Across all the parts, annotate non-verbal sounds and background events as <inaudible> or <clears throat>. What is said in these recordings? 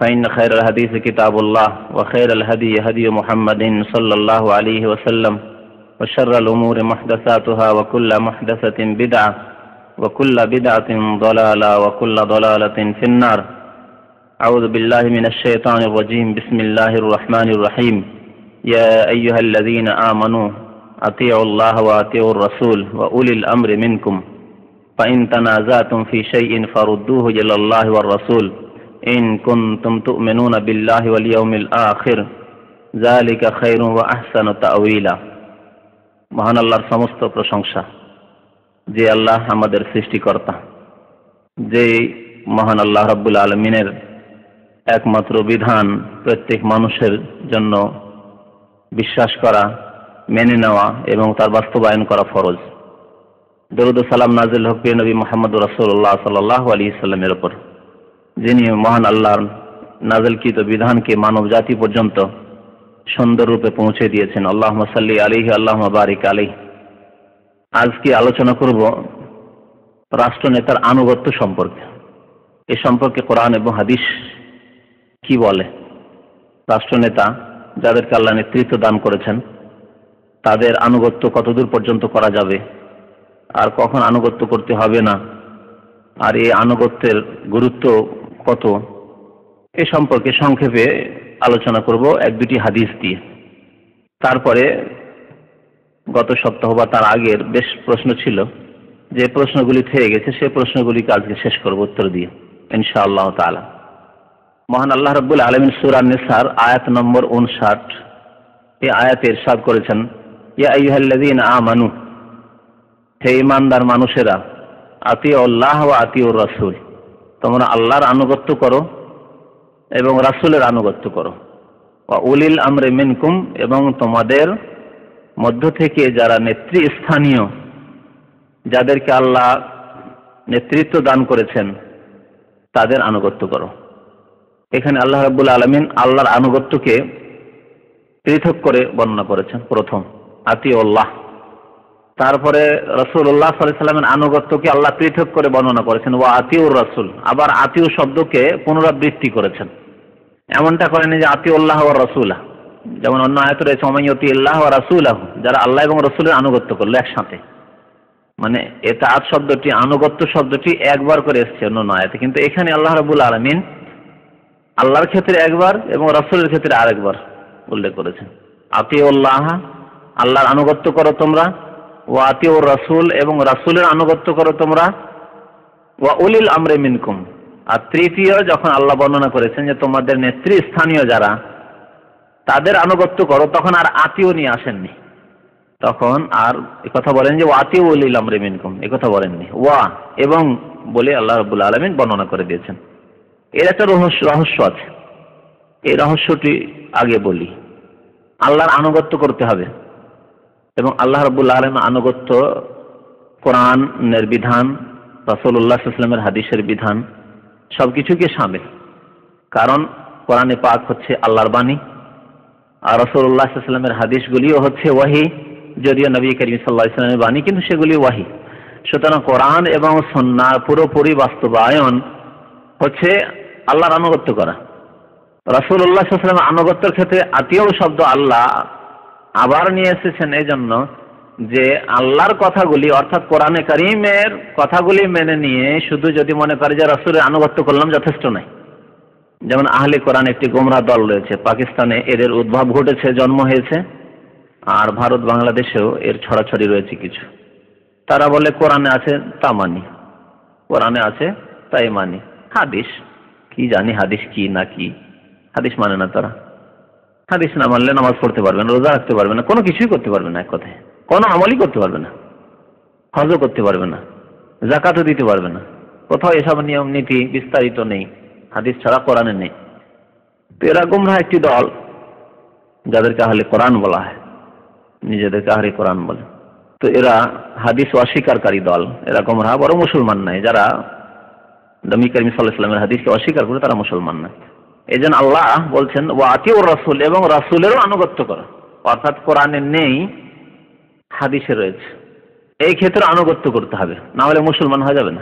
فإن خير الحديث كتاب الله وخير الهدي هدي محمد صلى الله عليه وسلم وشر الأمور محدثاتها وكل محدثة بدعة وكل بدعة ضلالة وكل ضلالة في النار. أعوذ بالله من الشيطان الرجيم بسم الله الرحمن الرحيم. يا أيها الذين آمنوا أطيعوا الله وأطيعوا الرسول وأولي الأمر منكم. فإن تنازعتم في شيء فردوه إلى الله والرسول. إن كنتم تؤمنون بالله واليوم الآخر ذلك خير وأحسن تأويلا মহান আল্লাহর সমস্ত প্রশংসা যে আল্লাহ আমাদের সৃষ্টিকর্তা যে মহান আল্লাহ রব্বুল আলমিনের একমাত্র বিধান প্রত্যেক মানুষের জন্য বিশ্বাস করা মেনে নেওয়া এবং তার বাস্তবায়ন করা ফরজ দরুদ সালাম নাজিল হকির নবী মোহাম্মদ রসুল্লাহ সাল্লাহ আলী ইসলামের ওপর যিনি মহান আল্লাহর নাজলকৃত বিধানকে মানব জাতি পর্যন্ত সুন্দররূপে পৌঁছে দিয়েছেন। আল্লাহ সাল্লি আলিহি আল্লাহ বারিক আলী আজকে আলোচনা করব রাষ্ট্রনেতার আনুগত্য সম্পর্কে। এ সম্পর্কে কোরআন এবং হাদিস কি বলে? রাষ্ট্রনেতা যাদেরকে আল্লাহ নেতৃত্ব দান করেছেন, তাদের আনুগত্য কতদূর পর্যন্ত করা যাবে? আর কখন আনুগত্য করতে হবে না? আর এই আনুগত্যের গুরুত্ব কত এ সম্পর্কে সংক্ষেপে আলোচনা করব এক দুটি হাদিস দিয়ে। তারপরে গত সপ্তাহ বা তার আগের বেশ প্রশ্ন ছিল, যে প্রশ্নগুলি থেকে গেছে, সে প্রশ্নগুলিকে আজকে শেষ করব উত্তর দিয়ে, ইনশাআল্লাহ তালা মহান আল্লাহ রব্বুল আলমিন সুরান নিসার আয়াত নম্বর উনষাট এই আয়াতের ইরশাদ করেছেন, ইয়া আ মানু হে ইমানদার মানুষেরা আতি আল্লাহ ও আতিউর রাসূল। তোমরা আল্লাহর আনুগত্য করো এবং রাসূলের আনুগত্য করো। উলিল আমরে মিনকুম এবং তোমাদের মধ্য থেকে যারা নেতৃস্থানীয় যাদেরকে আল্লাহ নেতৃত্ব দান করেছেন, তাদের আনুগত্য করো। এখানে আল্লাহ রাবুল আলমিন আল্লাহর আনুগত্যকে পৃথক করে বর্ণনা করেছেন প্রথম, আতিউল্লাহ। তারপরে রসুল্লাহ সাল্লামের আনুগত্যকে আল্লাহ পৃথক করে বর্ণনা করেছেন ও আতিউর রসুল। আবার আতিউ শব্দকে পুনরাবৃত্তি করেছেন। এমনটা করেনি যে আতিউল্লাহ ও রসুল্লাহ যেমন অন্য আয়ত রয়েছে অমাইয়তি আল্লাহ ও রাসুল্লাহ যারা আল্লাহ এবং রসুলের আনুগত্য করল একসাথে। মানে এটা আত শব্দটি, আনুগত্য শব্দটি একবার করে এসছে অন্য আয়াতে। কিন্তু এখানে আল্লাহ রবুল আলমিন আল্লাহর ক্ষেত্রে একবার এবং রসুলের ক্ষেত্রে আরেকবার উল্লেখ করেছেন। আতিউল্লাহ আল্লাহর আনুগত্য করো তোমরা। ও আতিউর রাসুল এবং রাসুলের আনুগত্য করো তোমরা। ওয়া উলিল আমরে মিনকুম। আর তৃতীয়, যখন আল্লাহ বর্ণনা করেছেন যে তোমাদের নেত্রী স্থানীয় যারা, তাদের আনুগত্য করো, তখন আর আতিও নিয়ে আসেননি। তখন আর কথা বলেন যে ওয়াতি উলিল আমরে মিনকুম কথা বলেননি। ওয়া এবং বলে আল্লাহ রবুল আলমিন বর্ণনা করে দিয়েছেন। এর একটা রহস্য রহস্য আছে। এই রহস্যটি আগে বলি। আল্লাহর আনুগত্য করতে হবে। এবং আল্লাহ রবুল আলম আনুগত্য কোরআনের বিধান রসুল্লাহ ইসলামের হাদিসের বিধান সব কিছুকে সামিল। কারণ কোরআনে পাক হচ্ছে আল্লাহর বাণী, আর রসুল্লাহ হাদিসগুলিও হচ্ছে ওয়াহি, যদিও নবী করিম সাল্লাহ ইসলামের বাণী, কিন্তু সেগুলি ওয়াহি। সুতরাং কোরআন এবং সন্ন্যার পুরোপুরি বাস্তবায়ন হচ্ছে আল্লাহর আনুগত্য করা। রসুল্লাহ সাল্লামের আনুগত্যের ক্ষেত্রে আত্মীয় শব্দ আল্লাহ আবার নিয়ে এসেছেন এই জন্য যে আল্লাহর কথাগুলি, অর্থাৎ কোরআনে করিমের কথাগুলি মেনে নিয়ে শুধু যদি মনে করে যে রসুলের আনুগত্য করলাম, যথেষ্ট নয়। যেমন আহলে কোরআন একটি গোমরা দল রয়েছে। পাকিস্তানে এদের উদ্ভব ঘটেছে, জন্ম হয়েছে। আর ভারত, বাংলাদেশেও এর ছড়াছড়ি রয়েছে কিছু। তারা বলে, কোরআনে আছে তা মানি। কোরআনে আছে তাই মানি। হাদিস, কি জানি হাদিস কি না কি? হাদিস মানে না তারা। হাদিস না মানলে নামাজ পড়তে পারবে না, রোজা রাখতে পারবে না, কোনো কিছুই করতে পারবে না এক কথায়। কোনো আমলই করতে পারবে না, হজও করতে পারবে না, জাকাতও দিতে পারবে না। কোথাও এসব নিয়ম, নীতি বিস্তারিত নেই, হাদিস ছাড়া কোরআনে নেই। তো এরা গুমরা একটি দল, যাদেরকে আহলে কোরআন বলা হয়, নিজেদেরকে আহলে কোরআন বলে। তো এরা হাদিস অস্বীকারী দল, এরা গুমরা বড় মুসলমান নাই যারা নবী করিম সাল্লাহ ইসলামের হাদিসকে অস্বীকার করে তারা মুসলমান নয়। এই জন্য আল্লাহ বলছেন ও আতি ও রাসুল এবং রাসুলেরও আনুগত্য করা। অর্থাৎ কোরআনে নেই, হাদিসে রয়েছে। এই ক্ষেত্রে আনুগত্য করতে হবে। না হলে মুসলমান হওয়া যাবে না।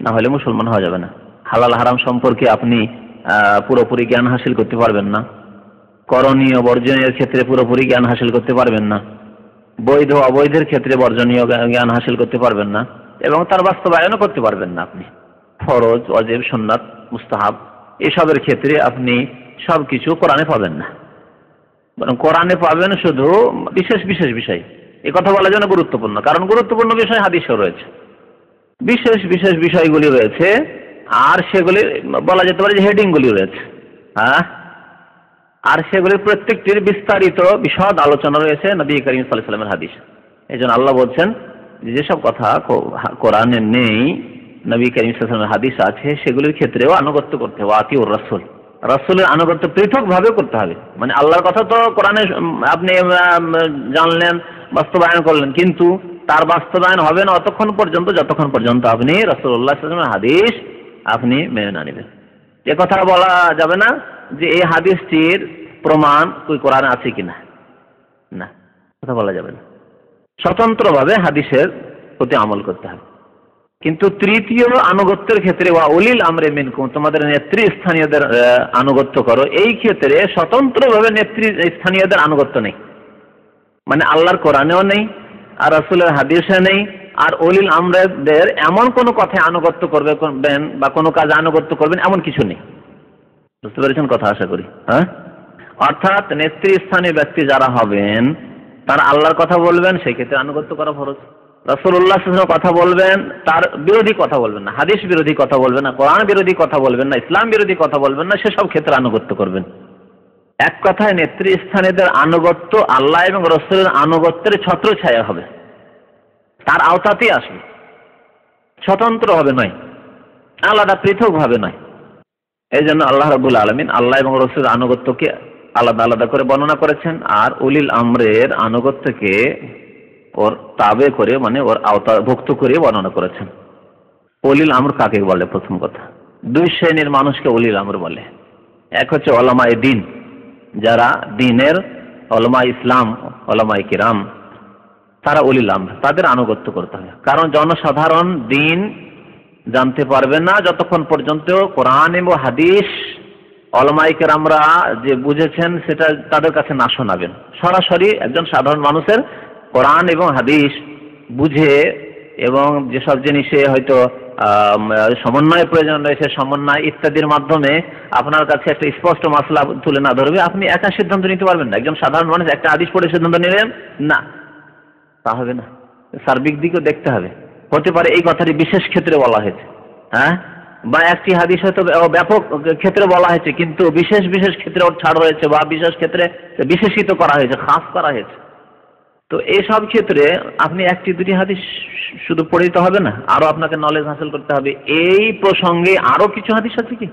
না হলে মুসলমান হওয়া যাবে না। হালাল হারাম সম্পর্কে আপনি পুরোপুরি জ্ঞান হাসিল করতে পারবেন না। করণীয় বর্জনীয় ক্ষেত্রে পুরোপুরি জ্ঞান হাসিল করতে পারবেন না। বৈধ অবৈধের ক্ষেত্রে বর্জনীয় জ্ঞান হাসিল করতে পারবেন না। এবং তার বাস্তবায়নও করতে পারবেন না আপনি। ফরজ অজেব সন্ন্যাত মুস্তাহাব। এসবের ক্ষেত্রে আপনি সব কিছু কোরআনে পাবেন না। বরং কোরআনে পাবেন শুধু বিশেষ বিশেষ বিষয়। এ কথা বলার জন্য গুরুত্বপূর্ণ। কারণ গুরুত্বপূর্ণ বিষয় হাদিসও রয়েছে। বিশেষ বিশেষ বিষয়গুলি রয়েছে। আর সেগুলি বলা যেতে পারে যে হেডিংগুলি রয়েছে। হ্যাঁ? আর সেগুলির প্রত্যেকটির বিস্তারিত বিশদ আলোচনা রয়েছে নবী করিম সাল্লামের হাদিস। এই জন্য আল্লাহ বলছেন যেসব কথা কোরআনে নেই নবী করিম সাল্লামের হাদিস আছে, সেগুলির ক্ষেত্রেও আনুগত্য করতে হবে আতি ওর রসুল। রসুলের আনুগত্য পৃথকভাবে করতে হবে। মানে আল্লাহর কথা তো কোরআনে, আপনি জানলেন, বাস্তবায়ন করলেন, কিন্তু তার বাস্তবায়ন হবে না অতক্ষণ পর্যন্ত, যতক্ষণ পর্যন্ত আপনি রসুল্লাহ হাদিস আপনি মেনে না নেবেন। এ কথা বলা যাবে না যে এই হাদিসটির প্রমাণ ওই কোরআনে আছে কিনা। না কথা বলা যাবে না। স্বতন্ত্রভাবে হাদিসের প্রতি আমল করতে হবে। কিন্তু তৃতীয় আনুগত্যের ক্ষেত্রে, ওয়া অলিল আমরে মিনকুম, তোমাদের নেত্রী স্থানীয়দের আনুগত্য করো। এই ক্ষেত্রে স্বতন্ত্রভাবে নেত্রী স্থানীয়দের আনুগত্য নেই। মানে আল্লাহর কোরআনেও নেই, আর রাসুলের হাদিসে নেই, আর অলিল আমরাদের এমন কোনো কথায় আনুগত্য করবেন বা কোনো কাজে আনুগত্য করবেন এমন কিছু নেই। বুঝতে পেরেছেন কথা আশা করি হ্যাঁ? অর্থাৎ নেতৃস্থানীয় ব্যক্তি যারা হবেন, তারা আল্লাহর কথা বলবেন, সেক্ষেত্রে আনুগত্য করা ফরজ। রসুল্লাহ কথা বলবেন, তার বিরোধী কথা বলবেন না, হাদিস বিরোধী কথা বলবেন না, কোরআন বিরোধী কথা বলবেন না, ইসলাম বিরোধী কথা বলবেন না, সেসব ক্ষেত্রে আনুগত্য করবেন। এক কথায় নেতৃস্থানীয়দের আনুগত্য আল্লাহ এবং রসুলের আনুগত্যের ছত্র ছায়া হবে। তার আওতাতেই আসবে। স্বতন্ত্র হবে নয়, আলাদা পৃথকভাবে নয়। এই জন্য আল্লাহ রবুল আলমিন আল্লাহ এবং রসুলের আনুগত্যকে আলাদা আলাদা করে বর্ণনা করেছেন, আর উলিল আমরের আনুগত্যকে ওর তাবে করে মানে ওর আওতাভুক্ত করে বর্ণনা করেছেন। অলিল আমর কাকে বলে প্রথম কথা? দুই শ্রেণির মানুষকে অলিল আমর বলে। এক হচ্ছে অলমায় দিন, যারা দিনের অলমা ইসলাম অলমাই কিরাম, তারা অলিল আমর। তাদের আনুগত্য করতে হবে। কারণ জনসাধারণ দিন জানতে পারবে না, যতক্ষণ পর্যন্ত কোরআন এবং হাদিস অলমাইকের আমরা যে বুঝেছেন, সেটা তাদের কাছে না শোনাবেন। সরাসরি একজন সাধারণ মানুষের কোরআন এবং হাদিস বুঝে এবং যেসব জিনিসে হয়তো সমন্বয়ের প্রয়োজন রয়েছে, সমন্বয় ইত্যাদির মাধ্যমে আপনার কাছে একটা স্পষ্ট মশলা তুলে না ধরবে, আপনি একা সিদ্ধান্ত নিতে পারবেন না। একজন সাধারণ মানুষ একটা আদিশ পড়ে সিদ্ধান্ত নিলেন, না। তা হবে না। সার্বিক দিকেও দেখতে হবে। হতে পারে এই কথাটি বিশেষ ক্ষেত্রে বলা হয়েছে। হ্যাঁ? বা একটি হাদিস হয়তো ব্যাপক ক্ষেত্রে বলা হয়েছে, কিন্তু বিশেষ বিশেষ ক্ষেত্রে ওর ছাড় রয়েছে বা বিশেষ ক্ষেত্রে বিশেষিত করা হয়েছে, খাস করা হয়েছে। তো এইসব ক্ষেত্রে আপনি একটি, দুটি হাদিস শুধু পড়ে দিতে হবে না আরও আপনাকে নলেজ হাসিল করতে হবে। এই প্রসঙ্গে আরও কিছু হাদিস আছে কি?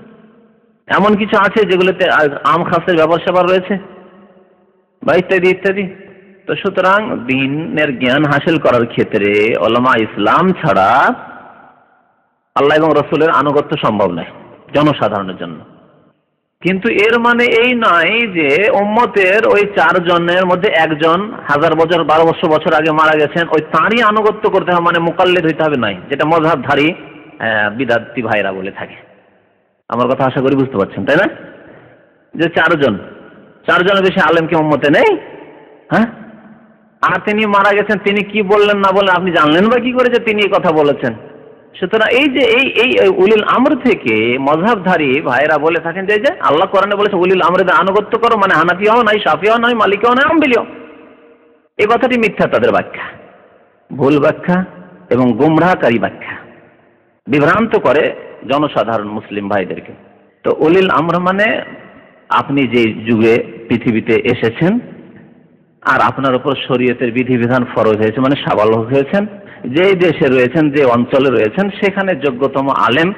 এমন কিছু আছে যেগুলোতে আম খাসের ব্যবসা রয়েছে? বা ইত্যাদি ইত্যাদি। তো সুতরাং দিনের জ্ঞান হাসিল করার ক্ষেত্রে অলমা ইসলাম ছাড়া আল্লাহ এবং রসুলের আনুগত্য সম্ভব নয়, জনসাধারণের জন্য। কিন্তু এর মানে এই নয় যে ওম্মতের ওই চারজনের মধ্যে একজন হাজার বছর, বারো বছর বছর আগে মারা গেছেন, ওই তাঁরই আনুগত্য করতে হবে মানে মোকাল্লেদ হইতে হবে নয়, যেটা মজাবধারী বিদার্থী ভাইরা বলে থাকে। আমার কথা আশা করি বুঝতে পারছেন, তাই না? যে চারজন চারজনের বেশি আলেম কি ওম্মতে নেই? হ্যাঁ? আর তিনি মারা গেছেন, তিনি কি বললেন না বললেন, আপনি জানলেন বা কি করে যে তিনি কথা বলেছেন? সুতরাং এই যে এই এই উলিল আমর থেকে মজাবধারী ভাইরা বলে থাকেন যে আল্লাহ কোরআনে বলেছে, উলিল আমরের আনুগত্য করো মানে হানাফিয়াও নাই সাফিয়াও নয়, মালিকাও নয় আম্বিলিও এই কথাটি মিথ্যা তাদের ব্যাখ্যা। ভুল ব্যাখ্যা এবং গুমরাহকারী ব্যাখ্যা। বিভ্রান্ত করে জনসাধারণ মুসলিম ভাইদেরকে। তো উলিল আমর মানে আপনি যে যুগে পৃথিবীতে এসেছেন, আর আপনার উপর শরীয়তের বিধিবিধান ফরজ হয়েছে মানে সাবালক হয়েছেন যে দেশে রয়েছেন, যে অঞ্চলে রয়েছেন, সেখানে যোগ্যতম আলেম,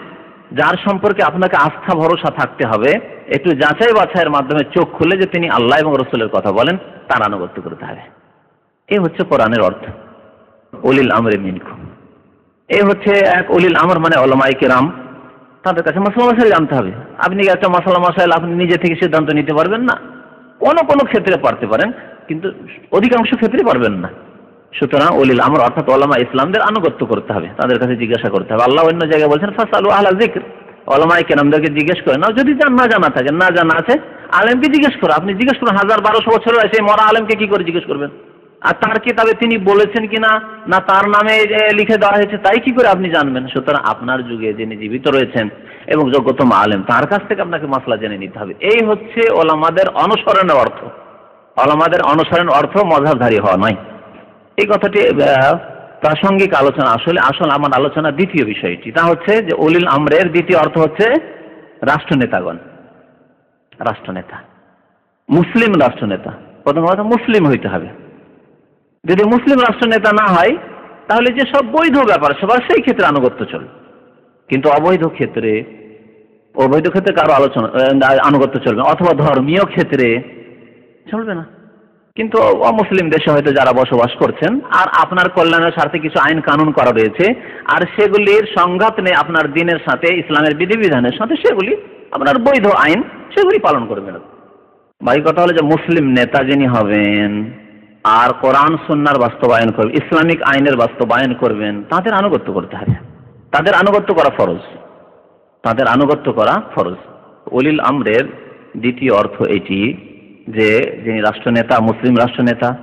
যার সম্পর্কে আপনাকে আস্থা, ভরসা থাকতে হবে, একটু যাচাই বাছাইয়ের মাধ্যমে চোখ খুলে যে তিনি আল্লাহ এবং রসুলের কথা বলেন, তার আনুগত্য করতে হবে। এই হচ্ছে কোরআনের অর্থ। অলিল আমরে মিনকু এই হচ্ছে এক অলিল আমর মানে অলমাই কেরাম। তাদের কাছে মশলা মশাইল জানতে হবে। আপনি একটা মশলা মশাইল আপনি নিজে থেকে সিদ্ধান্ত নিতে পারবেন না? কোনো কোনো ক্ষেত্রে পারতে পারেন, কিন্তু অধিকাংশ ক্ষেত্রে পারবেন না। সুতরাং অলিল আমর, অর্থাৎ ওলামা ইসলামদের আনুগত্য করতে হবে, তাদের কাছে জিজ্ঞাসা করতে হবে। আল্লাহ অন্য জায়গায় বলছেন ফার্স্ট আলু আহলা জিক্র ওলামাই কেরামদেরকে জিজ্ঞেস করে না যদি না জানা থাকে, না জানা আছে, আলেমকে জিজ্ঞেস করো। আপনি জিজ্ঞেস করুন, হাজার বারোশো বছরের আছে মরা আলেমকে কি করে জিজ্ঞেস করবেন? আর তার কিতাবে তিনি বলেছেন কিনা, না তার নামে লিখে দেওয়া হয়েছে, তাই কি করে আপনি জানবেন? সুতরাং আপনার যুগে যিনি জীবিত রয়েছেন এবং যোগ্যতম আলেম, তার কাছ থেকে আপনাকে মশলা জেনে নিতে হবে। এই হচ্ছে ওলামাদের অনুসরণের অর্থ। ওলামাদের অনুসরণ অর্থ মজাবধারী হওয়া নয়। এই কথাটি প্রাসঙ্গিক আলোচনা। আসলে আসল আমার আলোচনা দ্বিতীয় বিষয়টি। তা হচ্ছে যে অলিল আমরের দ্বিতীয় অর্থ হচ্ছে রাষ্ট্রনেতাগণ। রাষ্ট্রনেতা। মুসলিম রাষ্ট্রনেতা। প্রথম কথা, মুসলিম হইতে হবে। যদি মুসলিম রাষ্ট্রনেতা না হয়, তাহলে যে সব বৈধ ব্যাপার, সবার সেই ক্ষেত্রে আনুগত্য চলবে। কিন্তু অবৈধ ক্ষেত্রে অবৈধ ক্ষেত্রে কারও আলোচনা আনুগত্য চলবে অথবা ধর্মীয় ক্ষেত্রে চলবে না। কিন্তু অমুসলিম দেশে হয়তো যারা বসবাস করছেন, আর আপনার কল্যাণের স্বার্থে কিছু আইন কানুন করা রয়েছে, আর সেগুলির সংঘাত নেই আপনার দিনের সাথে ইসলামের বিধিবিধানের সাথে সেগুলি, আপনার বৈধ আইন, সেগুলি পালন করবেন। বাকি কথা হলো যে মুসলিম নেতা যিনি হবেন, আর কোরআন সন্ন্যার বাস্তবায়ন করবেন, ইসলামিক আইনের বাস্তবায়ন করবেন, তাদের আনুগত্য করতে হবে। তাদের আনুগত্য করা ফরজ। তাদের আনুগত্য করা ফরজ। অলিল আমরের দ্বিতীয় অর্থ এটি যে যিনি রাষ্ট্রনেতা, মুসলিম রাষ্ট্রনেতা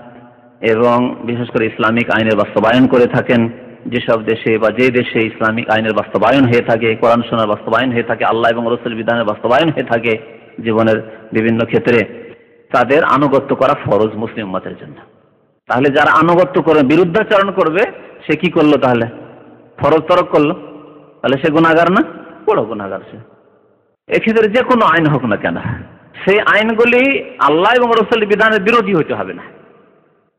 এবং বিশেষ করে ইসলামিক আইনের বাস্তবায়ন করে থাকেন, যেসব দেশে বা যে দেশে ইসলামিক আইনের বাস্তবায়ন হয়ে থাকে, কোরআন সোনার বাস্তবায়ন হয়ে থাকে, আল্লাহ এবং রসুল বিধানের বাস্তবায়ন হয়ে থাকে জীবনের বিভিন্ন ক্ষেত্রে, তাদের আনুগত্য করা ফরজ মুসলিম মতের জন্য। তাহলে যারা আনুগত্য করে, বিরুদ্ধাচরণ করবে, সে কি করল তাহলে? ফরজ তরক করল? তাহলে সে গুণাগার না? বড় গুণাগার সে। এক্ষেত্রে যে কোনো আইন হোক না কেন সেই আইনগুলি আল্লাহ এবং রসুলের বিধানের বিরোধী হতে হবে না।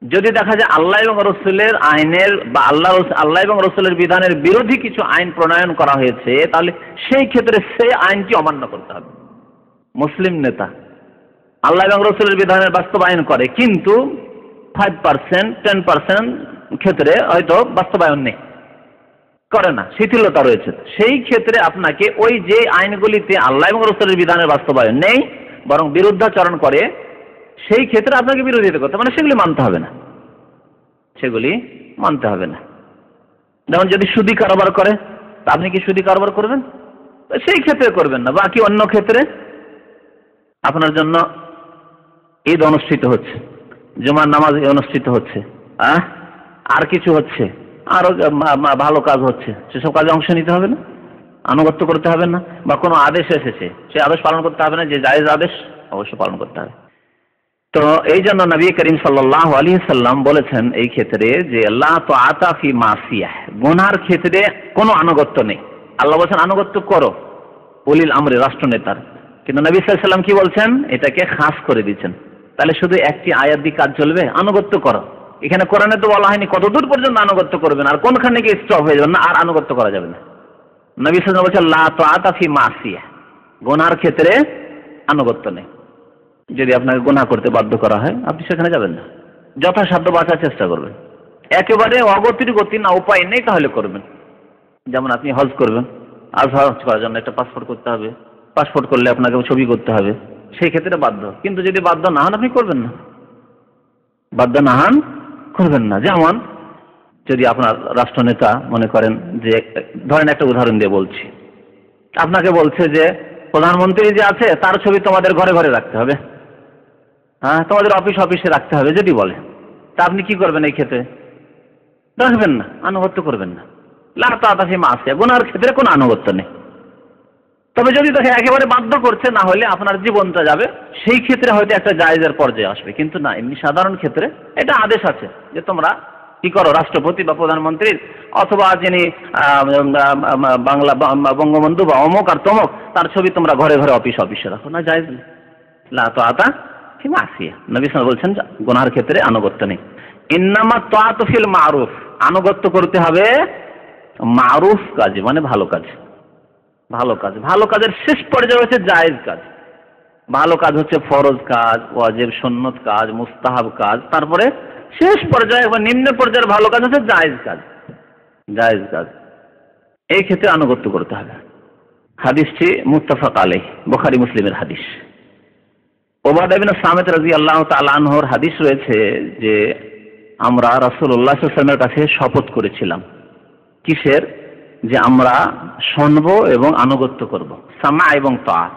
যদি দেখা যায় আল্লাহ এবং রসুলের আইনের বা আল্লাহ আল্লাহ এবং রসুলের বিধানের বিরোধী কিছু আইন প্রণয়ন করা হয়েছে, তাহলে সেই ক্ষেত্রে সেই আইনটি অমান্য করতে হবে। মুসলিম নেতা আল্লাহ এবং রসুলের বিধানের বাস্তবায়ন করে, কিন্তু ফাইভ পার্সেন্ট টেন পার্সেন্ট ক্ষেত্রে হয়তো বাস্তবায়ন নেই, করে না, শিথিলতা রয়েছে। সেই ক্ষেত্রে আপনাকে ওই যে আইনগুলিতে আল্লাহ এবং রসুলের বিধানের বাস্তবায়ন নেই বরং বিরুদ্ধাচরণ করে, সেই ক্ষেত্রে আপনাকে বিরোধিতা করতে মানে সেগুলি মানতে হবে না। সেগুলি মানতে হবে না। যেমন যদি সুদি কারবার করে, তা আপনি কি সুদি কারবার করবেন? সেই ক্ষেত্রে করবেন না। বাকি অন্য ক্ষেত্রে আপনার জন্য ঈদ অনুষ্ঠিত হচ্ছে। জুমার নামাজ অনুষ্ঠিত হচ্ছে। আর কিছু হচ্ছে। আরও ভালো কাজ হচ্ছে। সেসব কাজে অংশ নিতে হবে না? আনুগত্য করতে হবে না, বা কোনো আদেশ এসেছে সে আদেশ পালন করতে হবে না, যে জায়েজ আদেশ অবশ্যই পালন করতে হবে। তো এই জন্য নবী করিম সাল্লাহ আলী সাল্লাম বলেছেন এই ক্ষেত্রে যে আল্লাহ তো আতাফি মাসিয়া গোনার ক্ষেত্রে কোনো আনুগত্য নেই। আল্লাহ বলছেন, আনুগত্য করো। বলিল আমরে, রাষ্ট্রনেতার। কিন্তু নবী সাল্লাম কি বলছেন? এটাকে খাস করে দিচ্ছেন। তাহলে শুধু একটি আয়াত দিয়ে কাজ চলবে? আনুগত্য করো। এখানে কোরআনে তো বলা হয়নি, কতদূর পর্যন্ত আনুগত্য করবেন? আর কোনখানে গিয়ে স্টপ হয়ে যাবেন না, আর আনুগত্য করা যাবে না। নবী সাল্লাম বলছেন, লা তো আতাফি মাসিয়া। গোনার ক্ষেত্রে আনুগত্য নেই। যদি আপনাকে গোনা করতে বাধ্য করা হয়, আপনি সেখানে যাবেন না। যথাসাধ্য বাঁচার চেষ্টা করবেন। একেবারে অগতির গতি না, উপায় নেই, তাহলে করবেন। যেমন আপনি হজ করবেন। আজ হজ করার জন্য একটা পাসপোর্ট করতে হবে। পাসপোর্ট করলে আপনাকে ছবি করতে হবে। সেই ক্ষেত্রে বাধ্য। কিন্তু যদি বাধ্য না হন, আপনি করবেন না। বাধ্য না হন, করবেন না। যেমন যদি আপনার রাষ্ট্রনেতা মনে করেন যে, ধরেন একটা উদাহরণ দিয়ে বলছি। আপনাকে বলছে যে, প্রধানমন্ত্রী যে আছে, তার ছবি তোমাদের ঘরে ঘরে রাখতে হবে। হ্যাঁ তোমাদের অফিস অফিসে রাখতে হবে, যদি বলে। তা আপনি কি করবেন এই ক্ষেত্রে? রাখবেন না, আনুগত্য করবেন না। লাফি মাসে, গুনার ক্ষেত্রে কোনো আনুগত্য নেই। তবে যদি দেখে একেবারে বাধ্য করছে, না হলে আপনার জীবনটা যাবে, সেই ক্ষেত্রে হয়তো একটা জায়েজের পর্যায়ে আসবে। কিন্তু না, এমনি সাধারণ ক্ষেত্রে এটা আদেশ আছে যে তোমরা কি করো, রাষ্ট্রপতি বা প্রধানমন্ত্রীর? অথবা যিনি বাংলা বঙ্গবন্ধু বা অমুক আর তমক, তার ছবি তোমরা ঘরে ঘরে অফিস অফিসে রাখো। না নেই লা তো আতা কিংবা আসিয়া নবী বলছেন গোনার ক্ষেত্রে আনুগত্য নেই। ইন্নামা তোয়াতফিল মারুফ। আনুগত্য করতে হবে মারুফ কাজে মানে ভালো কাজ। ভালো কাজ। ভালো কাজের শেষ পর্যায়ে হচ্ছে জায়েজ কাজ। ভালো কাজ হচ্ছে ফরজ কাজ, ওয়াজেব সন্ন্যত কাজ, মুস্তাহাব কাজ। তারপরে শেষ পর্যায়ে বা নিম্ন পর্যায়ের ভালো কাজ হচ্ছে জায়েজ কাজ। জায়েজ কাজ। এই ক্ষেত্রে আনুগত্য করতে হবে। হাদিসটি মুস্তাফাক আলাই বোখারি মুসলিমের হাদিস। ওবাদাবিন সামেদ রাজি আল্লাহ তালানহর হাদিস রয়েছে যে, আমরা রাসুল্লাহ সাল্লামের কাছে শপথ করেছিলাম। কিসের? যে আমরা শুনব এবং আনুগত্য করব। সামা এবং তা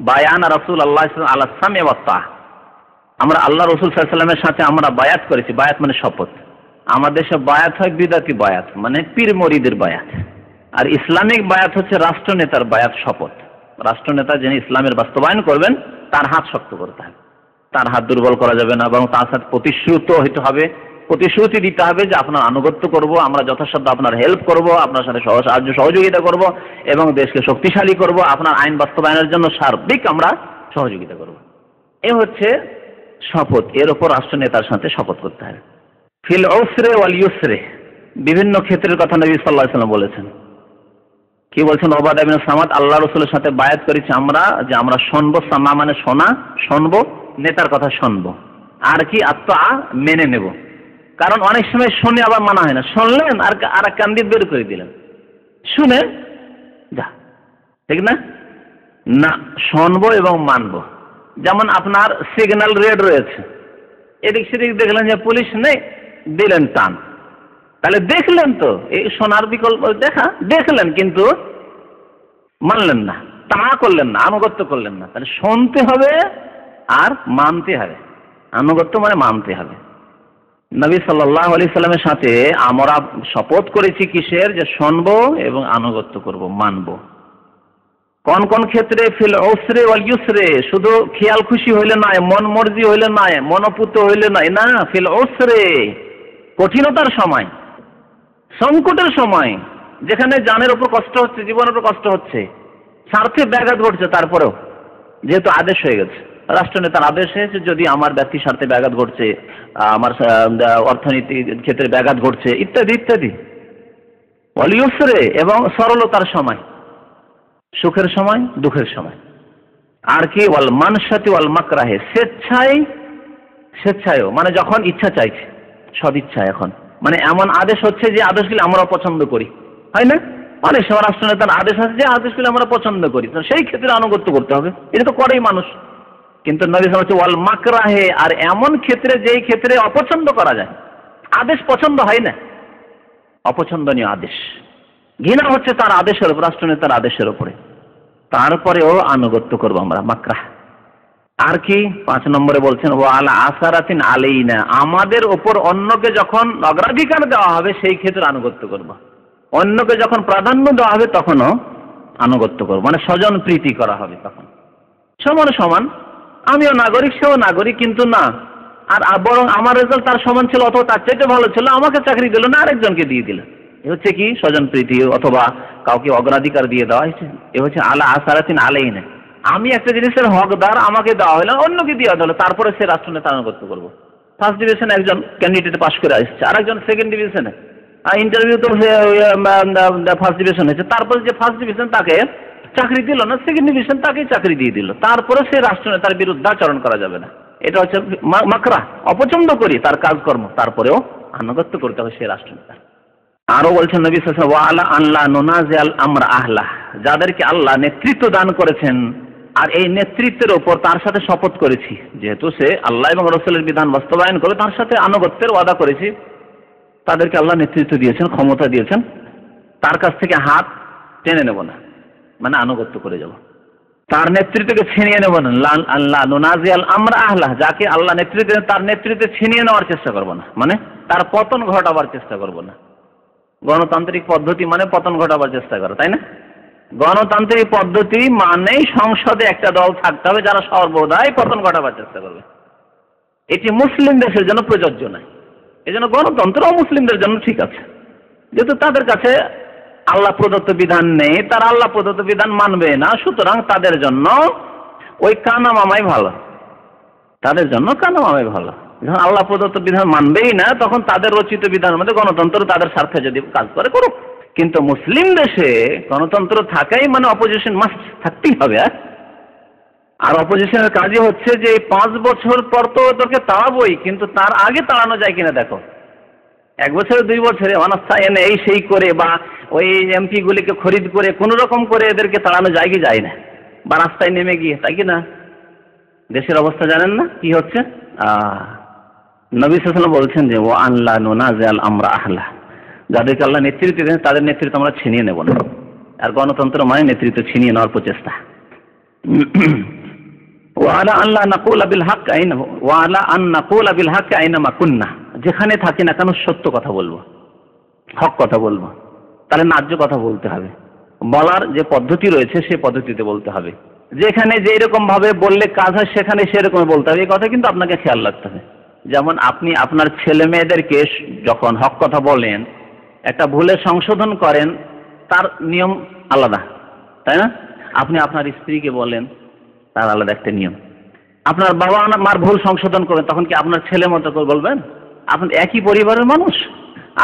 বায়ান রাসুল আল্লাহ আল্লাহ সামে তা আমরা আল্লাহ রসুল সাল্লামের সাথে আমরা বায়াত করেছি। বায়াত মানে শপথ। আমাদের দেশে বায়াত হয় বিদাতি বায়াত মানে পীর মরিদের বায়াত। আর ইসলামিক বায়াত হচ্ছে রাষ্ট্রনেতার বায়াত, শপথ। রাষ্ট্রনেতা যিনি ইসলামের বাস্তবায়ন করবেন, তার হাত শক্ত করতে হবে। তার হাত দুর্বল করা যাবে না এবং তার সাথে প্রতিশ্রুত হইতে হবে। প্রতিশ্রুতি দিতে হবে যে আপনার আনুগত্য করব, আমরা যথাসাধ্য আপনার হেল্প করব, আপনার সাথে সাহায্য সহযোগিতা করব এবং দেশকে শক্তিশালী করব। আপনার আইন বাস্তবায়নের জন্য সার্বিক আমরা সহযোগিতা করব। এ হচ্ছে শপথ, এর ওপর রাষ্ট্রনেতার সাথে শপথ করতে হবে ফিল ওসরে ওয়াল ইউসরে, বিভিন্ন ক্ষেত্রের কথা নবী সাল্লাহ সাল্লাম বলেছেন। কি বলছেন? ওবাদ আবিন সামাদ আল্লাহ রসুলের সাথে বায়াত করেছি আমরা, যে আমরা শুনব সামা মানে শোনা, শুনব, নেতার কথা শুনব। আর কি? আত্মা মেনে নেব। কারণ অনেক সময় শুনে আবার মানা হয় না। শুনলেন আর আর কান দিয়ে বের করে দিলেন। শুনে, যা, ঠিক না? না, শুনব এবং মানবো। যেমন আপনার সিগন্যাল রেড রয়েছে। এদিক সেদিক দেখলেন যে পুলিশ নেই, দিলেন টান। তাহলে দেখলেন তো, এই সোনার বিকল্প দেখা, দেখলেন কিন্তু মানলেন না, তা করলেন না, আনুগত্য করলেন না। তাহলে শুনতে হবে আর মানতে হবে। আনুগত্য মানে মানতে হবে। নবী সাল্লাহ আলি সাল্লামের সাথে আমরা শপথ করেছি কিসের? যে শুনব এবং আনুগত্য করব, মানব। কোন কোন ক্ষেত্রে ফিল ওসরে ওয়াল ইউসরে? শুধু খেয়াল খুশি হইলে নয় মন মর্জি হইলে নয় মনোপুত হইলে নয় না, ফিল ওসরে কঠিনতার সময়, সংকটের সময়, যেখানে জানের উপর কষ্ট হচ্ছে, জীবনের উপর কষ্ট হচ্ছে, স্বার্থে ব্যাঘাত ঘটছে তারপরেও, যেহেতু আদেশ হয়ে গেছে। রাষ্ট্রনেতার আদেশ হয়েছে, যদি আমার ব্যক্তি স্বার্থে ব্যাঘাত ঘটছে, আমার অর্থনীতির ক্ষেত্রে ব্যাঘাত ঘটছে, ইত্যাদি ইত্যাদি। অলিউসরে এবং সরলতার সময়। সুখের সময়, দুঃখের সময়। আর কি, ওয়াল মানসাতি ওয়াল মাকরাহে, স্বেচ্ছায়, স্বেচ্ছায়ও মানে যখন ইচ্ছা চাইছে সদিচ্ছা এখন। মানে এমন আদেশ হচ্ছে যে আদেশগুলি আমরা পছন্দ করি। হয় না? অনেক সময় রাষ্ট্রনেতার আদেশ আছে যে আদেশগুলি আমরা পছন্দ করি। তো সেই ক্ষেত্রে আনুগত্য করতে হবে। এটা তো করেই মানুষ। কিন্তু নবী হচ্ছে ওয়াল মাকরাহে আর এমন ক্ষেত্রে যেই ক্ষেত্রে অপছন্দ করা যায়। আদেশ পছন্দ হয় না। অপছন্দনীয় আদেশ। ঘৃণা হচ্ছে তার আদেশের উপর, রাষ্ট্রনেতার আদেশের উপরে। তারপরেও আনুগত্য করব আমরা, মাকরাহ। আর কি? পাঁচ নম্বরে বলছেন ও আলা আসারাতিন আলেই না আমাদের ওপর অন্যকে যখন অগ্রাধিকার দেওয়া হবে, সেই ক্ষেত্রে আনুগত্য করব। অন্যকে যখন প্রাধান্য দেওয়া হবে, তখনও আনুগত্য করব। মানে স্বজন প্রীতি করা হবে তখন। সমান সমান। আমিও নাগরিক, সেও নাগরিক, কিন্তু না। আর বরং আমার রেজাল্ট তার সমান ছিল, অথবা তার চাইতে ভালো ছিল, আমাকে চাকরি দিল না, আরেকজনকে দিয়ে দিল। হচ্ছে কি? স্বজন প্রীতি অথবা কাউকে অগ্রাধিকার দিয়ে দেওয়া এ হচ্ছে আলা আসারাতিন আলেই না আমি একটা জিনিসের হকদার, আমাকে দেওয়া হলো, অন্যকে দেওয়া হলো, তারপরে সে রাষ্ট্রনেতা আনুগত্য করব ফার্স্ট ডিভিশনে একজন ক্যান্ডিডেট পাস করে আসছে, আরেকজন সেকেন্ড ডিভিশনে ইন্টারভিউ তো ফার্স্ট ডিভিশন হয়েছে। তারপরে যে ফার্স্ট ডিভিশন তাকে চাকরি দিল না সেকেন্ড ডিভিশন তাকেই চাকরি দিয়ে দিল। তারপরে সে রাষ্ট্রনেতার বিরুদ্ধাচরণ করা যাবে না। এটা হচ্ছে মাকরা। অপছন্দ করি তার কাজকর্ম, তারপরেও আনুগত্য করতে হবে সে রাষ্ট্রনেতা আরও বলছেন নবী ওয়ালা আল্লাহ নোনাজ আমরা আহলা। যাদেরকে আল্লাহ নেতৃত্ব দান করেছেন, আর এই নেতৃত্বের ওপর তার সাথে শপথ করেছি। যেহেতু সে আল্লাহ এবং রসুলের বিধান বাস্তবায়ন করে তার সাথে আনুগত্যের ওয়াদা করেছি। তাদেরকে আল্লাহ নেতৃত্ব দিয়েছেন, ক্ষমতা দিয়েছেন। তার কাছ থেকে হাত টেনে নেব না মানে আনুগত্য করে যাব। তার নেতৃত্বকে ছিনিয়ে নেব না আল্লাহ নোনাজিয়াল আমরা আহ্লাহ যাকে আল্লাহ নেতৃত্বে তার নেতৃত্বে ছিনিয়ে নেওয়ার চেষ্টা করব না। মানে তার পতন ঘটাবার চেষ্টা করব না। গণতান্ত্রিক পদ্ধতি মানে পতন ঘটাবার চেষ্টা করা, তাই না? গণতান্ত্রিক পদ্ধতি মানেই সংসদে একটা দল থাকতে হবে যারা সর্বদাই পতন ঘটাবার চেষ্টা করবে। এটি মুসলিম দেশের জন্য প্রযোজ্য নয়। এই জন্য গণতন্ত্র মুসলিমদের জন্য ঠিক আছে। যেহেতু তাদের কাছে আল্লাহ প্রদত্ত বিধান নেই, তারা আল্লাহ প্রদত্ত বিধান মানবে না, সুতরাং তাদের জন্য ওই কানা মামাই ভালো। তাদের জন্য কানা মামাই ভালো। যখন আল্লাহ প্রদত্ত বিধান মানবেই না, তখন তাদের রচিত বিধানের মধ্যে গণতন্ত্র তাদের স্বার্থে যদি কাজ করে, করুক। কিন্তু মুসলিম দেশে গণতন্ত্র থাকাই মানে অপোজিশন মাস্ট থাকতেই হবে আর আর অপোজিশনের কাজই হচ্ছে যে পাঁচ বছর পর তো তোকে তাড়াবোই, কিন্তু তার আগে তাড়ানো যায় কিনা দেখো। এক বছরে, দুই বছরে, অনাস্থা এনে এই সেই করে বা ওই এমপি গুলিকে খরিদ করে, কোনো রকম করে এদেরকে তাড়ানো যায় কি যায় না? বা রাস্তায় নেমে গিয়ে, তাই কি না? দেশের অবস্থা জানেন না? কি হচ্ছে? নবী সাল্লাম বলছেন যে ও আনলা নোনা জাল আমরা আহলা। যাদেরকে আল্লাহ নেতৃত্ব দেন তাদের নেতৃত্ব আমরা ছিনিয়ে নেব না। আর গণতন্ত্র মানে নেতৃত্ব ছিনিয়ে নেওয়ার প্রচেষ্টা। <clears throat> আল্লাহ আবিল যেখানে থাকি না কেন সত্য কথা বলব? হক কথা বলব। তাহলে ন্যায্য কথা বলতে হবে। বলার যে পদ্ধতি রয়েছে, সে পদ্ধতিতে বলতে হবে। যেখানে যেই রকম ভাবে বললে কাজ হয়, সেখানে সেরকম বলতে হবে। এই কথা কিন্তু আপনাকে খেয়াল রাখতে হবে। যেমন আপনি আপনার ছেলে মেয়েদেরকে যখন হক কথা বলেন, একটা ভুলে সংশোধন করেন, তার নিয়ম আলাদা, তাই না? আপনি আপনার স্ত্রীকে বলেন, তার আলাদা একটা নিয়ম। আপনার বাবা মার ভুল সংশোধন করেন, তখন কি আপনার ছেলে মতো করে বলবেন? আপনি একই পরিবারের মানুষ?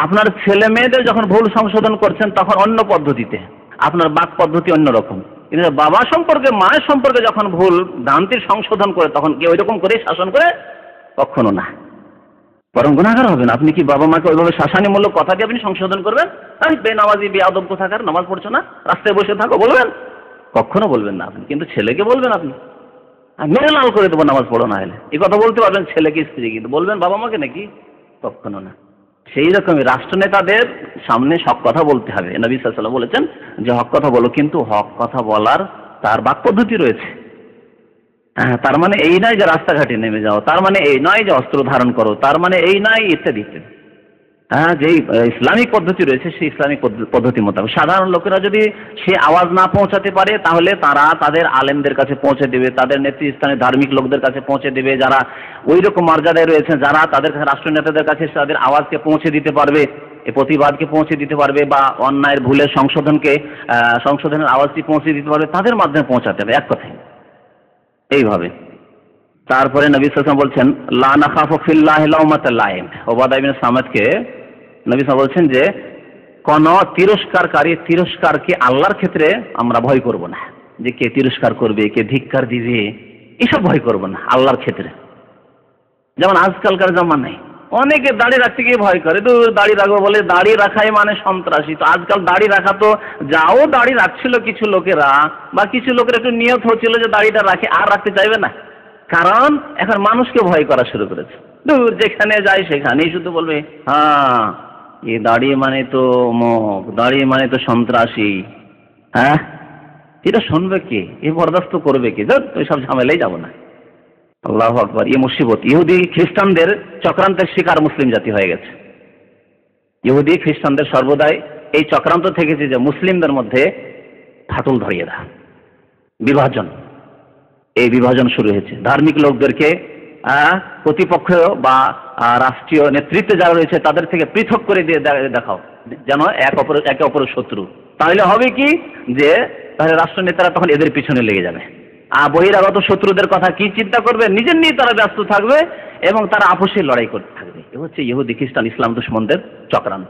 আপনার ছেলে মেয়েদের যখন ভুল সংশোধন করছেন, তখন অন্য পদ্ধতিতে। আপনার বাক পদ্ধতি অন্যরকম কিন্তু বাবা সম্পর্কে, মায়ের সম্পর্কে যখন ভুল, ভ্রান্তির সংশোধন করে, তখন কি ওই রকম করে শাসন করে? কখনো না। বরং গুণাগার হবেন। আপনি কি বাবা মাকে ওইভাবে শাসানিমূলক কথা দিয়ে আপনি সংশোধন করবেন? এই বেনামাজি বেয়াদব থাকার নামাজ পড়ছো না? রাস্তায় বসে থাকো, বলবেন? কখনো বলবেন না আপনি। কিন্তু ছেলেকে বলবেন আপনি। মেরে লাল করে দেবো নামাজ পড়ো না হলে। এই কথা বলতে পারবেন ছেলেকে স্ত্রী কিন্তু বলবেন বাবা মাকে নাকি? কখনো না। সেই রকমই রাষ্ট্রনেতাদের সামনে সব কথা বলতে হবে। নবী সাল্লাম বলেছেন যে, হক কথা বলো, কিন্তু হক কথা বলার তার বাক পদ্ধতি রয়েছে। হ্যাঁ তার মানে এই নয় যে রাস্তাঘাটে নেমে যাও, তার মানে এই নয় যে অস্ত্র ধারণ করো, তার মানে এই নয় ইত্যাদি ইত্যাদি। হ্যাঁ যেই ইসলামিক পদ্ধতি রয়েছে, সেই ইসলামিক পদ্ধতি মোতাবেক। সাধারণ লোকেরা যদি সে আওয়াজ না পৌঁছাতে পারে, তাহলে তারা তাদের আলেমদের কাছে পৌঁছে দেবে, তাদের নেতৃস্থানে ধার্মিক লোকদের কাছে পৌঁছে দেবে, যারা ওই রকম মর্যাদায় রয়েছে যারা তাদের কাছে রাষ্ট্র নেতাদের কাছে তাদের আওয়াজকে পৌঁছে দিতে পারবে, এ প্রতিবাদকে পৌঁছে দিতে পারবে, বা অন্যায়ের ভুলের সংশোধনকে সংশোধনের আওয়াজটি পৌঁছে দিতে পারবে, তাদের মাধ্যমে পৌঁছাতে হবে, এক কথায়। এইভাবে। তারপরে নবী সাল্লাম বলছেন লানা খাফিল্লাহ ওবাদা ইবিন সামাদকে নবী সাল বলছেন যে, কোন তিরস্কারকারী তিরস্কারকে আল্লাহর ক্ষেত্রে আমরা ভয় করব না। যে কে তিরস্কার করবে, কে ধিক্কার দিবে, এসব ভয় করব না আল্লাহর ক্ষেত্রে। যেমন আজকালকার জামানায় অনেকে দাড়ি রাখতে গিয়ে ভয় করে। তো দাড়ি রাখব বলে। দাড়ি রাখাই মানে সন্ত্রাসী। তো আজকাল দাড়ি রাখা তো যাও দাড়ি রাখছিল কিছু লোকেরা বা কিছু লোকের একটু নিয়ত হচ্ছিল যে দাড়িটা রাখে, আর রাখতে চাইবে না। কারণ এখন মানুষকে ভয় করা শুরু করেছে। দূর, যেখানে যায় সেখানেই শুধু বলবে হ্যাঁ এ দাড়ি মানে তো মুখ দাড়ি মানে তো সন্ত্রাসী। হ্যাঁ? এটা শুনবে কে? এ বরদাস্ত করবে কে? ওই সব ঝামেলাই যাব না। আল্লাহ আকবর। এই মুসিবত। ইহুদি খ্রিস্টানদের চক্রান্তের শিকার মুসলিম জাতি হয়ে গেছে। ইহুদি খ্রিস্টানদের সর্বদাই এই চক্রান্ত থেকেছে যে মুসলিমদের মধ্যে ফাটল ধরিয়ে দেয় বিভাজন। এই বিভাজন শুরু হয়েছে। ধার্মিক লোকদেরকে প্রতিপক্ষ বা রাষ্ট্রীয় নেতৃত্বে যারা রয়েছে তাদের থেকে পৃথক করে দিয়ে দেখাও। যেন এক অপর, একে অপরের শত্রু। তাহলে হবে কি? যে তাহলে রাষ্ট্র নেতারা তখন এদের পিছনে লেগে যাবে। বহিরাগত শত্রুদের কথা কি চিন্তা করবে? নিজের নিয়ে তারা ব্যস্ত থাকবে এবং তারা আপোষে লড়াই করতে থাকবে। এ হচ্ছে ইহুদি খ্রিস্টান ইসলাম দুশ্মনদের চক্রান্ত।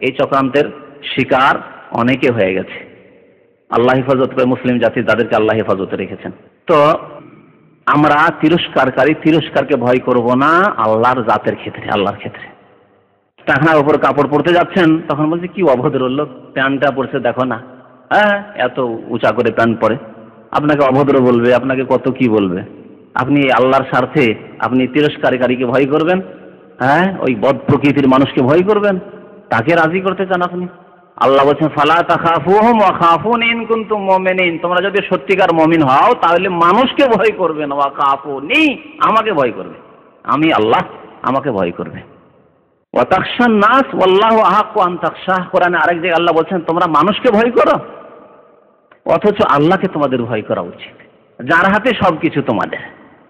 এই চক্রান্তের শিকার অনেকে হয়ে গেছে। আল্লাহ হেফাজত করে মুসলিম জাতি তাদেরকে আল্লাহ হেফাজতে রেখেছেন। তো আমরা তিরস্কারকারী, তিরস্কারকে ভয় করব না আল্লাহর জাতের ক্ষেত্রে, আল্লাহর ক্ষেত্রে। টাকার উপর কাপড় পরতে যাচ্ছেন, তখন বলছে, কি অভদ্র লোক, প্যান্টটা পরছে, দেখো না। হ্যাঁ এত উঁচা করে প্যান্ট পরে। আপনাকে অভদ্র বলবে, আপনাকে কত কি বলবে? আপনি আল্লাহর স্বার্থে আপনি তিরস্কারীকারীকে ভয় করবেন? হ্যাঁ? ওই বদ প্রকৃতির মানুষকে ভয় করবেন? তাকে রাজি করতে চান আপনি? আল্লাহ বলছেন, ফালা তাখাফুহুম তোমরা যদি সত্যিকার মুমিন হও, তাহলে মানুষকে ভয় করবে না। ওয়া আমাকে ভয় করবে। আমি আল্লাহ, আমাকে ভয় করবে। নাস আরেক জায়গায় আল্লাহ বলছেন, তোমরা মানুষকে ভয় করো? অথচ আল্লাহকে তোমাদের ভয় করা উচিত। যার হাতে সবকিছু তোমাদের,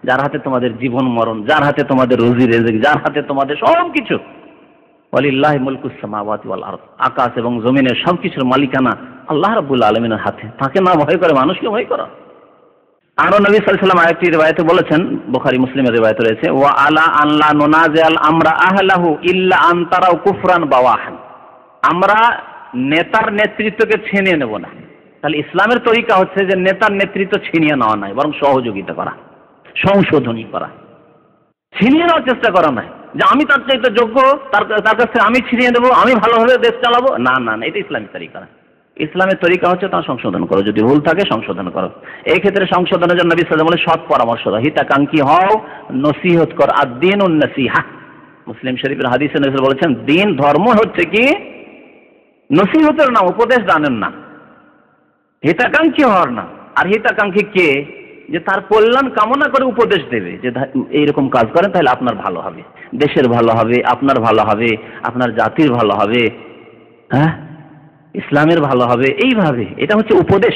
যার হাতে তোমাদের জীবন মরণ, যার হাতে তোমাদের রুজি রেজিক, যার হাতে তোমাদের সব কিছু ওয়ালিল্লাহ মুলকুস সামাওয়াতি ওয়াল আরদ। আকাশ এবং জমিনের সবকিছুর মালিকানা আল্লাহ রাব্বুল আলামিনের হাতে। তাকে না ভয় করে, মানুষকে ভয় করো। আরও নবী সাল্লাল্লাহু আরেকটি রিওয়ায়াতে বলেছেন, বুখারী মুসলিমের রিওয়ায়াতে রয়েছে, ওয়া আলা আল্লাহ নুনাজিল আমরা আহলাহু ইল্লা আন কুফরান বাওয়াহান। আমরা নেতার নেতৃত্বকে ছেনে নেব না। তাহলে ইসলামের তরিকা হচ্ছে যে নেতার নেতৃত্ব ছিনিয়ে নেওয়া নয় বরং সহযোগিতা করা, সংশোধনী করা। ছিনিয়ে নেওয়ার চেষ্টা করা নয় যে আমি তার চাইতে যোগ্য, তার তার কাছ থেকে আমি ছিনিয়ে দেবো আমি ভালোভাবে দেশ চালাবো? না না না, এটা ইসলামিক তরিকা না। ইসলামের তরিকা হচ্ছে তা সংশোধন করো, যদি ভুল থাকে সংশোধন করো। এই ক্ষেত্রে সংশোধনের জন্য বিশ্বাস বলে সৎ পরামর্শ দাও। হিতাকাঙ্ক্ষী হও, নসিহত কর, আর দিন উন্নসিহা মুসলিম শরীফের হাদিস বলেছেন, দিন ধর্ম হচ্ছে কি? নসিহতের নাম, উপদেশ দানের না হিতাকাঙ্ক্ষী হওয়ার না। আর হিতাকাঙ্ক্ষী কে? যে তার কল্যাণ কামনা করে উপদেশ দেবে, যে এইরকম কাজ করেন, তাহলে আপনার ভালো হবে। দেশের ভালো হবে, আপনার ভালো হবে, আপনার জাতির ভালো হবে হ্যাঁ? ইসলামের ভালো হবে, এইভাবে। এটা হচ্ছে উপদেশ।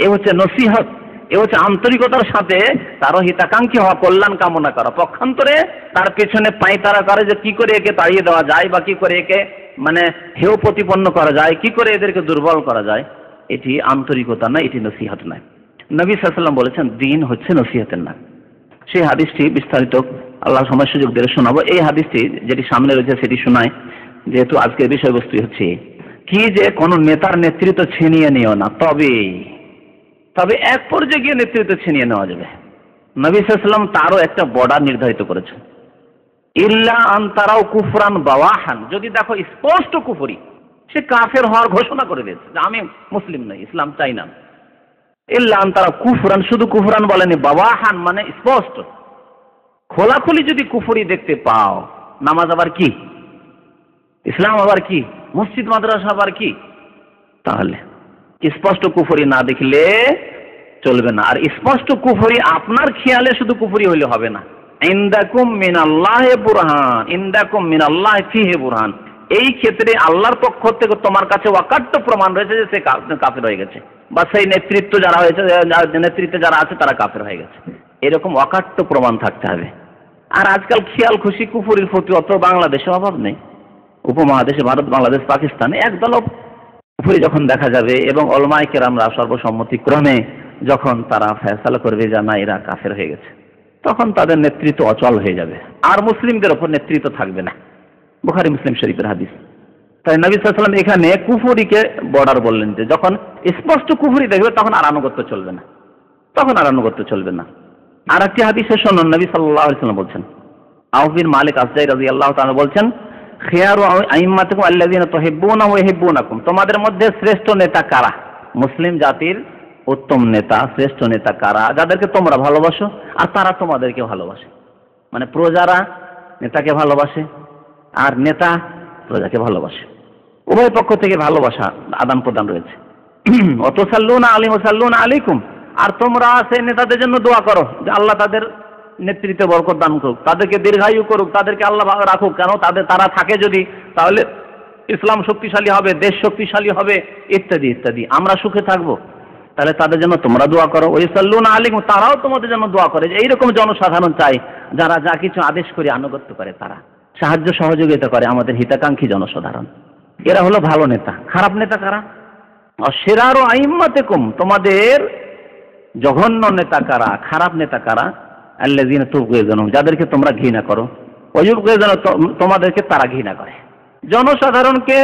এ হচ্ছে নসিহত। এ হচ্ছে আন্তরিকতার সাথে তারও হিতাকাঙ্ক্ষী হওয়া, কল্যাণ কামনা করা। পক্ষান্তরে তার পেছনে পাঁয়তারা করে যে কি করে একে তাড়িয়ে দেওয়া যায় বা কি করে একে মানে হেয় প্রতিপন্ন করা যায়, কি করে এদেরকে দুর্বল করা যায়। এটি আন্তরিকতা না এটি নসিহত নয় নবী সাল্লাম বলেছেন, দিন হচ্ছে নসিহতের নাম সেই হাদিসটি বিস্তারিত আল্লাহ সময় সুযোগ দিয়ে শোনাবো। এই হাদিসটি যেটি সামনে রয়েছে, সেটি শোনায় যেহেতু আজকের বিষয়বস্তু হচ্ছে, কি যে কোনো নেতার নেতৃত্ব ছিনিয়ে নিও না, তবে তবে এক পর্যায়ে গিয়ে নেতৃত্ব ছিনিয়ে নেওয়া যাবে। নবী সাল্লাম তারও একটা বর্ডার নির্ধারিত করেছেন। ইল্লা আন্তারাও কুফরান বাওয়াহান। যদি দেখো স্পষ্ট কুফরি সে কাফের হওয়ার ঘোষণা করে দিয়েছে আমি মুসলিম নই, ইসলাম চাই না। ইল্লা তারা কুফরান, শুধু কুফরান বলেনি বাবাহান মানে স্পষ্ট। খোলাখুলি যদি কুফরি দেখতে পাও, নামাজ আবার কি? ইসলাম আবার কি? মসজিদ, মাদ্রাসা আবার কি? তাহলে স্পষ্ট কুফরি না দেখলে চলবে না। আর স্পষ্ট কুফরি আপনার খেয়ালে শুধু কুফরি হইলে হবে না। ইন্দাকুম মিন আল্লাহ বুরহান, ইন্দাকুম মিন আল্লাহ ফিহে বুরহান। এই ক্ষেত্রে আল্লাহর পক্ষ থেকে তোমার কাছে অকাট্য প্রমাণ রয়েছে যে সে কাফের হয়ে গেছে। বা সেই নেতৃত্ব যারা হয়েছে নেতৃত্বে যারা আছে, তারা কাফের হয়ে গেছে। এরকম অকাট্য প্রমাণ থাকতে হবে। আর আজকাল খেয়াল খুশি, কুফুরির প্রতি অত বাংলাদেশে অভাব নেই। উপমহাদেশে ভারত, বাংলাদেশ, পাকিস্তানে একদল কুফুরি যখন দেখা যাবে এবং অলমাইকের আমরা সর্বসম্মতিক্রমে যখন তারা ফেসলা করবে যে না, এরা কাফের হয়ে গেছে, তখন তাদের নেতৃত্ব অচল হয়ে যাবে। আর মুসলিমদের ওপর নেতৃত্ব থাকবে না। বুখারি, মুসলিম শরীফের হাদিস। তাই নবী সাল্লাম এখানে কুফুরিকে বর্ডার বললেন যে, যখন স্পষ্ট কুফুরি দেখবে, তখন আর আনুগত্য চলবে না। তখন আর আনুগত্য চলবে না। আর একটি হাদিসে শুনুন, নবী সাল্লাহ সাল্লাম বলছেন। আউফির মালিক আফজাই রাজি আল্লাহ তাআলা বলছেন, খেয়ারু আইম্মাতুকুম আল্লাযিনা তুহিব্বুনা ওয়া ইহিব্বুনাকুম। তোমাদের মধ্যে শ্রেষ্ঠ নেতা কারা? মুসলিম জাতির উত্তম নেতা, শ্রেষ্ঠ নেতা কারা? যাদেরকে তোমরা ভালোবাসো, আর তারা তোমাদেরকে ভালোবাসে। মানে প্রজারা নেতাকে ভালোবাসে আর নেতা প্রজাকে ভালোবাসে। উভয় পক্ষ থেকে ভালোবাসা আদান প্রদান রয়েছে। <clears throat> অত সাল্লুনা আলিম আলিকুম। আর তোমরা সেই নেতাদের জন্য দোয়া করো যে আল্লাহ তাদের নেতৃত্বে বরকত দান করুক, তাদেরকে দীর্ঘায়ু করুক, তাদেরকে আল্লাহ রাখুক। কেন? তাদের, তারা থাকে যদি, তাহলে ইসলাম শক্তিশালী হবে, দেশ শক্তিশালী হবে, ইত্যাদি ইত্যাদি। আমরা সুখে থাকব। তাহলে তাদের জন্য তোমরা দোয়া করো। ওই সাল্লুনা আলিম তারাও তোমাদের জন্য দোয়া করে যে এইরকম জনসাধারণ চাই, যারা যা কিছু আদেশ করে আনুগত্য করে তারা। সাহায্য সহযোগিতা করে আমাদের হিতাকাঙ্ক্ষী জনসাধারণ। এরা হলো ভালো নেতা। খারাপ নেতা কারা? সেরারও আইম্মাতে কম তোমাদের জঘন্য নেতা কারা, খারাপ নেতা কারা? আল্লাদিন তুবগুয়েজন যাদেরকে তোমরা ঘৃণা করো। অযুবগুয়েজন তোমাদেরকে তারা ঘৃণা করে। জনসাধারণকে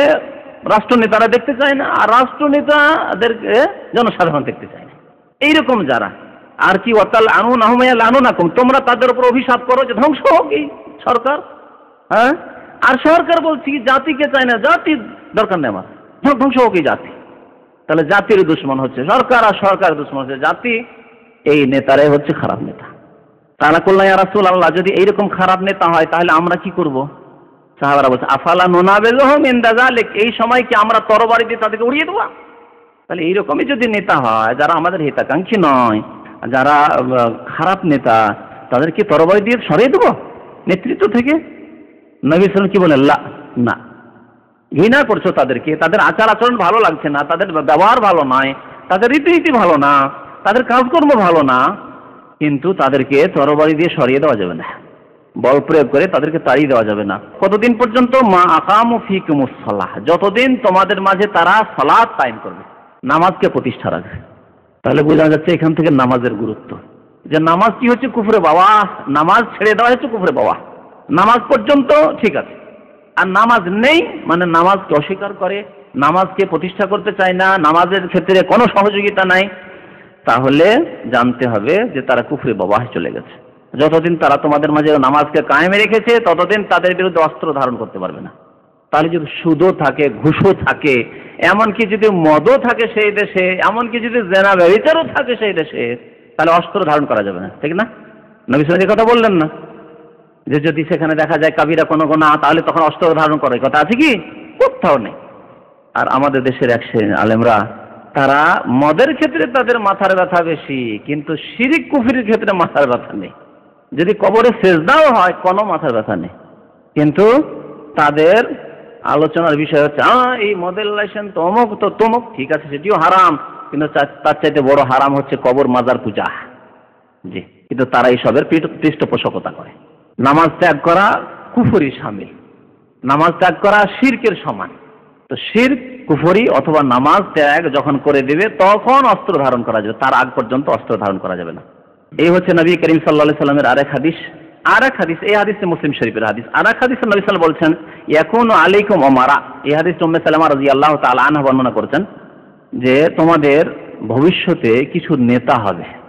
রাষ্ট্রনেতারা দেখতে চায় না, আর রাষ্ট্রনেতাদেরকে জনসাধারণ দেখতে চায় না। এইরকম যারা। আর কি অতাল আনুন আহমাইয়া লানু নাকুম তোমরা তাদের উপর অভিশাপ করো যে ধ্বংস হোক সরকার। হ্যাঁ? আর সরকার বলছি জাতিকে চায় না জাতির দরকার নেই আমার। ধ্বংস হোক জাতি। তাহলে জাতির দুশ্মন হচ্ছে সরকার আর সরকার দুশ্মন হচ্ছে জাতি। এই নেতারাই হচ্ছে খারাপ নেতা। তারা করলাম রাসুল আল্লাহ যদি এইরকম খারাপ নেতা হয়, তাহলে আমরা কি করব? সাহাবারা বলছে, আফালা নোনাবেল ইন্দাজালেক এই সময় কি আমরা তরবারি দিয়ে তাদেরকে উড়িয়ে দেবো? তাহলে এইরকমই যদি নেতা হয়, যারা আমাদের হিতাকাঙ্ক্ষী নয়, যারা খারাপ নেতা, তাদেরকে তরবারি দিয়ে সরিয়ে দেবো? নেতৃত্ব থেকে? নবী সালাম কি বলেন? না। ঘৃণা করছ তাদেরকে, তাদের আচার আচরণ ভালো লাগছে না, তাদের ব্যবহার ভালো নয়, তাদের রীতিনীতি ভালো না, তাদের কাজকর্ম ভালো না, কিন্তু তাদেরকে তরবারি দিয়ে সরিয়ে দেওয়া যাবে না। বল প্রয়োগ করে তাদেরকে তাড়িয়ে দেওয়া যাবে না। কতদিন পর্যন্ত? মা আকাম ও ফিক মুসলাহ যতদিন তোমাদের মাঝে তারা সালাদ টাইম করবে, নামাজকে প্রতিষ্ঠা রাখবে। তাহলে বোঝা যাচ্ছে এখান থেকে নামাজের গুরুত্ব। যে নামাজ কি হচ্ছে? কুফরে বাবা নামাজ ছেড়ে দেওয়া হচ্ছে কুফরে বাবা নামাজ পর্যন্ত ঠিক আছে। আর নামাজ নেই মানে নামাজকে অস্বীকার করে, নামাজকে প্রতিষ্ঠা করতে চায় না, নামাজের ক্ষেত্রে কোনো সহযোগিতা নাই। তাহলে জানতে হবে যে তারা কুফরে বাবাহে চলে গেছে। যতদিন তারা তোমাদের মাঝে নামাজকে কায়েমে রেখেছে, ততদিন তাদের বিরুদ্ধে অস্ত্র ধারণ করতে পারবে না। তাহলে যদি সুদও থাকে, ঘুষও থাকে, এমনকি যদি মদও থাকে সেই দেশে, এমনকি যদি জেনা ব্যবচারও থাকে সেই দেশে, তাহলে অস্ত্র ধারণ করা যাবে না, ঠিক না? নবী সাল কথা বললেন না। যে যদি সেখানে দেখা যায় কাবিরা কোনো গোনা তাহলে তখন অস্ত্র ধারণ করে। কথা আছে কি? কোথাও নেই। আর আমাদের দেশের এক আলেমরা, তারা মদের ক্ষেত্রে তাদের মাথার ব্যথা বেশি, কিন্তু শিরিক কুফির ক্ষেত্রে মাথার ব্যথা নেই। যদি কবরে সেজদাও হয়, কোনো মাথার ব্যথা নেই। কিন্তু তাদের আলোচনার বিষয় হচ্ছে এই মদের লাইসেন্স তো অমুক, তো তমুক, ঠিক আছে, সেটিও হারাম। কিন্তু তার চাইতে বড় হারাম হচ্ছে কবর মাজার পূজা। জি, কিন্তু তারা এই এইসবের পৃষ্ঠপোষকতা করে। নামাজ ত্যাগ করা কুফরি সামিল। নামাজ ত্যাগ করা শির্কের সমান। তো শির কুফরি অথবা নামাজ ত্যাগ যখন করে দেবে, তখন অস্ত্র ধারণ করা যাবে। তার আগ পর্যন্ত অস্ত্র ধারণ করা যাবে না। এই হচ্ছে নবী করিম সাল্লা সাল্লামের আরেক হাদিস। আর এক হাদিস, এই হাদিসে মুসলিম শরীফের হাদিস। আর এক হাদিসে নবী সাল বলছেন এখন আলাইকুম ওমারা। এই হাদিস উম্মে সালামা রাজি আল্লাহ তালা আনহা বর্ণনা করছেন যে তোমাদের ভবিষ্যতে কিছু নেতা হবে।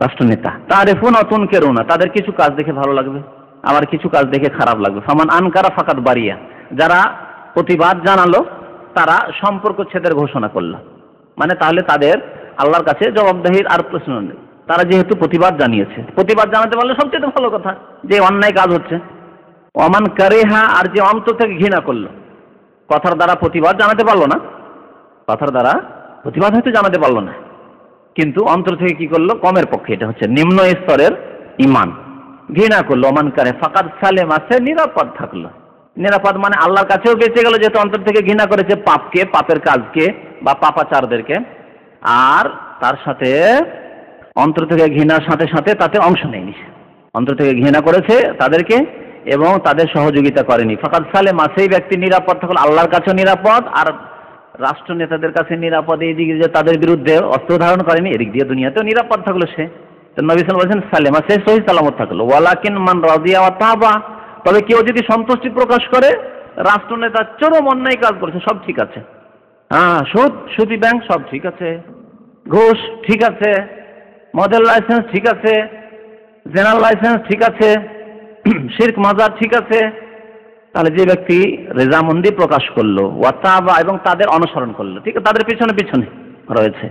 রাষ্ট্রনেতা। তার ফোন অতুন কেরো না। তাদের কিছু কাজ দেখে ভালো লাগবে। আবার কিছু কাজ দেখে খারাপ লাগবে। ফামান আনকারা ফাকাত বাড়িয়া যারা প্রতিবাদ জানালো, তারা সম্পর্ক ছেদের ঘোষণা করল। মানে তাহলে তাদের আল্লাহর কাছে জবাবদাহির আর প্রশ্ন নেই। তারা যেহেতু প্রতিবাদ জানিয়েছে। প্রতিবাদ জানাতে পারলে সবচেয়ে ভালো কথা, যে অন্যায় কাজ হচ্ছে। অমান কারেহা আর যে অন্তর থেকে ঘৃণা করল। কথার দ্বারা প্রতিবাদ জানাতে পারল না। কথার দ্বারা প্রতিবাদ হয়তো জানাতে পারল না। কিন্তু অন্তর থেকে কি করল? কমের পক্ষে। এটা হচ্ছে নিম্ন স্তরের ইমান ঘৃণা করল অমান কারে। ফাকাদ সালেম আছে নিরাপদ থাকল। নিরাপদ মানে আল্লাহর কাছেও বেঁচে গেল, যেহেতু অন্তর থেকে ঘৃণা করেছে পাপকে, পাপের কাজকে বা পাপাচারদেরকে। আর তার সাথে অন্তর থেকে ঘৃণার সাথে সাথে তাতে অংশ নেয়নি অন্তর থেকে ঘৃণা করেছে তাদেরকে এবং তাদের সহযোগিতা করেনি। ফাকাদ সালেমা, সেই ব্যক্তি নিরাপদ থাকলে, আল্লাহর কাছেও নিরাপদ, আর রাষ্ট্র নেতাদের কাছে নিরাপদ এই দিকে যে তাদের বিরুদ্ধে অস্ত্র ধারণ করেনি, এদিক দিয়ে দুনিয়াতেও নিরাপদ থাকল সে। নবী সাল বলছেন সালেমা সে সহি সালামত থাকল। ওয়ালাকিন মান রাজিয়া তাহবা তবে। কেউ যদি সন্তুষ্টি প্রকাশ করে, রাষ্ট্রনেতা চরম অন্যায় কাজ করছে, সব ঠিক আছে। হ্যাঁ সুদ, সুদি ব্যাংক, সব ঠিক আছে। ঘুষ, ঠিক আছে। মডেল লাইসেন্স, ঠিক আছে। জেনারেল লাইসেন্স, ঠিক আছে। শির্ক মাজার, ঠিক আছে। তাহলে যে ব্যক্তি রেজামন্দি প্রকাশ করল, ওয়াতাবা এবং তাদের অনুসরণ করল, ঠিক তাদের পিছনে পিছনে রয়েছে,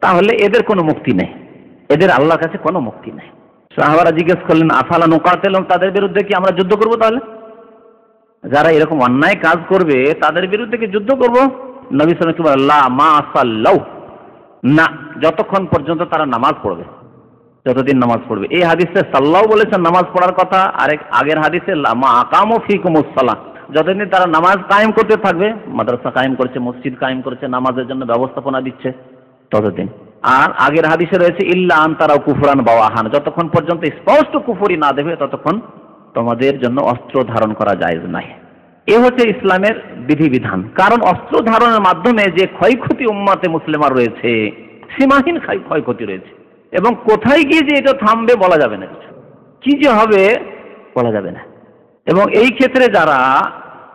তাহলে এদের কোনো মুক্তি নেই, এদের আল্লাহর কাছে কোনো মুক্তি নেই। সাহাবারা জিজ্ঞেস করলেন, আফালা নোকাতেল তাদের বিরুদ্ধে কি আমরা যুদ্ধ করব তাহলে? যারা এরকম অন্যায় কাজ করবে, তাদের বিরুদ্ধে কি যুদ্ধ করব? নবী সাল কি মা আসাল্লাহ না, যতক্ষণ পর্যন্ত তারা নামাজ পড়বে। যতদিন নামাজ পড়বে। এই হাদিসে সাল্লাহ বলেছেন নামাজ পড়ার কথা, আরেক আগের হাদিসে, মা আকামও ফিকুমুসাল্লাহ যতদিন তারা নামাজ কায়েম করতে থাকবে, মাদ্রাসা কায়েম করছে, মসজিদ কায়েম করছে, নামাজের জন্য ব্যবস্থাপনা দিচ্ছে, ততদিন। আর আগের হাদিসে রয়েছে, ইল্লা আন তারাও কুফুরান বাওয়াহান। যতক্ষণ পর্যন্ত স্পষ্ট কুফুরি না দেবে, ততক্ষণ তোমাদের জন্য অস্ত্র ধারণ করা যায় নাই। এ হচ্ছে ইসলামের বিধিবিধান। কারণ অস্ত্র ধারণের মাধ্যমে যে ক্ষয়ক্ষতি উম্মাতে মুসলিমার রয়েছে, সীমাহীন ক্ষয়ক্ষতি রয়েছে। এবং কোথায় গিয়ে যে এটা থামবে বলা যাবে না কিছু। কি যে হবে বলা যাবে না। এবং এই ক্ষেত্রে যারা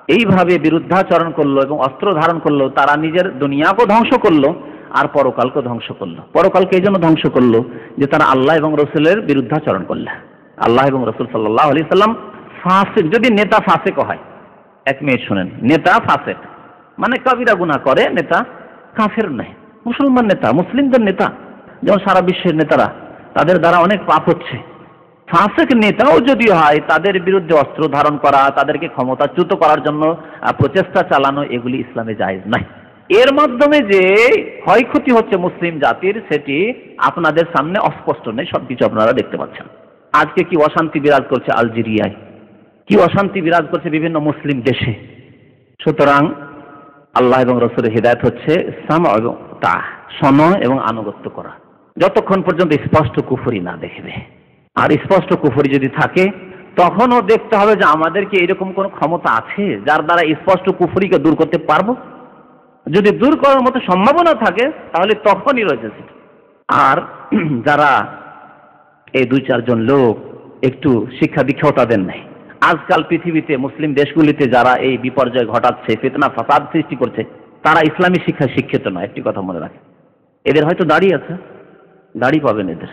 এইভাবে বিরুদ্ধাচরণ করল এবং অস্ত্র ধারণ করল, তারা নিজের দুনিয়াকেও ধ্বংস করল আর পরকালকে ধ্বংস করল। পরকালকে এই জন্য ধ্বংস করল যে তারা আল্লাহ এবং রসুলের বিরুদ্ধাচরণ করলে। আল্লাহ এবং রসুল সাল্লাহ আলি সাল্লাম ফাঁসেক, যদি নেতা ফাঁসেক হয়, এক মিনিট শুনেন, নেতা ফাঁসেক মানে কবিরা গুণা করে, নেতা কাফের নয়, মুসলমান নেতা, মুসলিমদের নেতা। যেমন সারা বিশ্বের নেতারা, তাদের দ্বারা অনেক পাপ হচ্ছে। ফাঁসেক নেতাও যদি হয়, তাদের বিরুদ্ধে অস্ত্র ধারণ করা, তাদেরকে ক্ষমতাচ্যুত করার জন্য প্রচেষ্টা চালানো, এগুলি ইসলামে জায়েজ নাই এর মাধ্যমে যে ক্ষয়ক্ষতি হচ্ছে মুসলিম জাতির, সেটি আপনাদের সামনে অস্পষ্ট নেই সবকিছু আপনারা দেখতে পাচ্ছেন। আজকে কি অশান্তি বিরাজ করছে আলজেরিয়ায়? কি অশান্তি বিরাজ করছে বিভিন্ন মুসলিম দেশে? সুতরাং আল্লাহ এবং রসুলের হৃদায়ত হচ্ছে সাম এবং তা সন এবং আনুগত্য করা। যতক্ষণ পর্যন্ত স্পষ্ট কুফুরি না দেখবে। আর স্পষ্ট কুফুরি যদি থাকে, তখনও দেখতে হবে যে আমাদের কি এরকম কোনো ক্ষমতা আছে যার দ্বারা স্পষ্ট কুফুরিকে দূর করতে পারব? যদি দূর করার মতো সম্ভাবনা থাকে, তাহলে তখনই রয়েছে। আর <clears throat> যারা এই দুই চারজন লোক একটু শিক্ষা দীক্ষাও তাদের নেই। আজকাল পৃথিবীতে মুসলিম দেশগুলিতে যারা এই বিপর্যয় ঘটাচ্ছে, ফেতনা, ফাসাদ সৃষ্টি করছে, তারা ইসলামী শিক্ষায় শিক্ষিত নয়, একটি কথা মনে রাখে। এদের হয়তো দাঁড়িয়ে আছে। দাড়ি পাবেন এদের।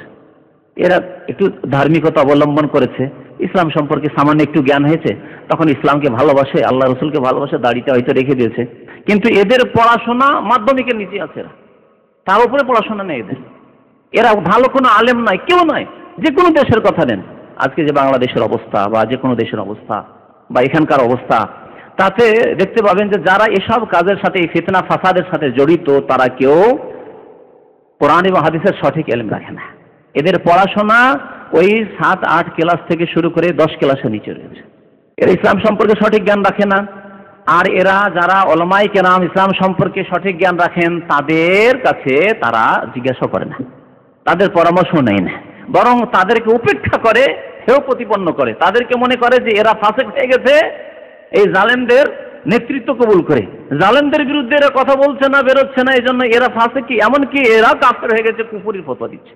এরা একটু ধার্মিকতা অবলম্বন করেছে। ইসলাম সম্পর্কে সামান্য একটু জ্ঞান হয়েছে, তখন ইসলামকে ভালোবাসে, আল্লাহ রসুলকে ভালোবাসে, দাড়িটা হয়তো রেখে দিয়েছে। কিন্তু এদের পড়াশোনা মাধ্যমিকের নিচে আছে তার উপরে পড়াশোনা নেই এদের। এরা ভালো কোনো আলেম নয়, কেউ নয়, যে কোনো দেশের কথা নেন। আজকে যে বাংলাদেশের অবস্থা বা যে কোনো দেশের অবস্থা বা এখানকার অবস্থা, তাতে দেখতে পাবেন যে যারা এসব কাজের সাথে, এই ফিতনা, ফাসাদের সাথে জড়িত, তারা কেউ কোরআন এবং হাদিসের সঠিক এলেম রাখে না। এদের পড়াশোনা ওই সাত, আট ক্লাস থেকে শুরু করে দশ ক্লাসের নিচে রয়েছে। এরা ইসলাম সম্পর্কে সঠিক জ্ঞান রাখে না। আর এরা যারা অলমাই কেরাম ইসলাম সম্পর্কে সঠিক জ্ঞান রাখেন, তাদের কাছে তারা জিজ্ঞাসা করে না। তাদের পরামর্শ নেয় না। বরং তাদেরকে উপেক্ষা করে হেও প্রতিপন্ন করে। তাদেরকে মনে করে যে এরা ফাঁসেক হয়ে গেছে। এই জালেমদের নেতৃত্ব কবুল করে। জালেমদের বিরুদ্ধে এরা কথা বলছে না, বেরোচ্ছে না এই জন্য এরা ফাঁসে কি? এমনকি এরা কাফের হয়ে গেছে কুপুরির ফতো দিচ্ছে।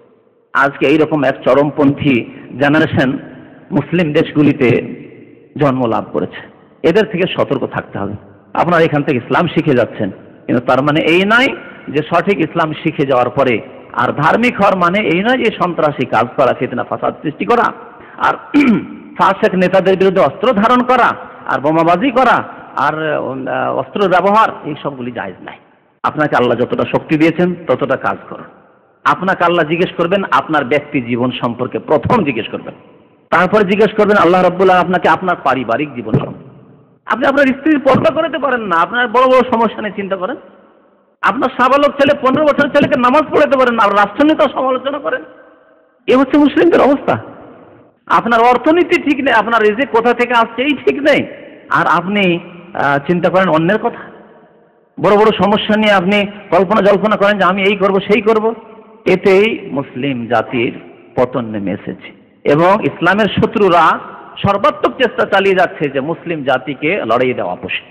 আজকে এইরকম এক চরমপন্থী জেনারেশন মুসলিম দেশগুলিতে জন্ম লাভ করেছে। এদের থেকে সতর্ক থাকতে হবে। আপনারা এখান থেকে ইসলাম শিখে যাচ্ছেন। কিন্তু তার মানে এই নয় যে সঠিক ইসলাম শিখে যাওয়ার পরে আর ধার্মিক হওয়ার মানে এই নয় যে সন্ত্রাসী কাজ করা, ফেতনা, ফাসাদ সৃষ্টি করা, আর <clears throat> ফাসেক নেতাদের বিরুদ্ধে অস্ত্র ধারণ করা, আর বোমাবাজি করা আর অস্ত্র ব্যবহার, এই সবগুলি জায়েজ নাই। আপনাকে আল্লাহ যতটা শক্তি দিয়েছেন, ততটা কাজ করুন। আপনাকে আল্লাহ জিজ্ঞেস করবেন, আপনার ব্যক্তি জীবন সম্পর্কে প্রথম জিজ্ঞেস করবেন। তারপরে জিজ্ঞেস করবেন, আল্লাহ রব্বুল্লাহ আপনাকে আপনার পারিবারিক জীবন সম্পর্কে। আপনি আপনার স্ত্রীর পর্দা করতে পারেন না, আপনার বড় বড় সমস্যা নিয়ে চিন্তা করেন। আপনার সাবালক ছেলে, পনেরো বছরের ছেলেকে নামাজ পড়াতে পারেন আর রাষ্ট্রনীতি সমালোচনা করেন। এ হচ্ছে মুসলিমদের অবস্থা। আপনার অর্থনীতি ঠিক নেই, আপনার রেজে কোথা থেকে আসছে, এই ঠিক নেই। আর আপনি চিন্তা করেন অন্যের কথা। বড় বড় সমস্যা নিয়ে আপনি কল্পনা জল্পনা করেন যে আমি এই করব, সেই করব। এতেই মুসলিম জাতির পতন নেমে এসেছে। এবং ইসলামের শত্রুরা সর্বাত্মক চেষ্টা চালিয়ে যাচ্ছে যে মুসলিম জাতিকে লড়াই দেওয়া পোষে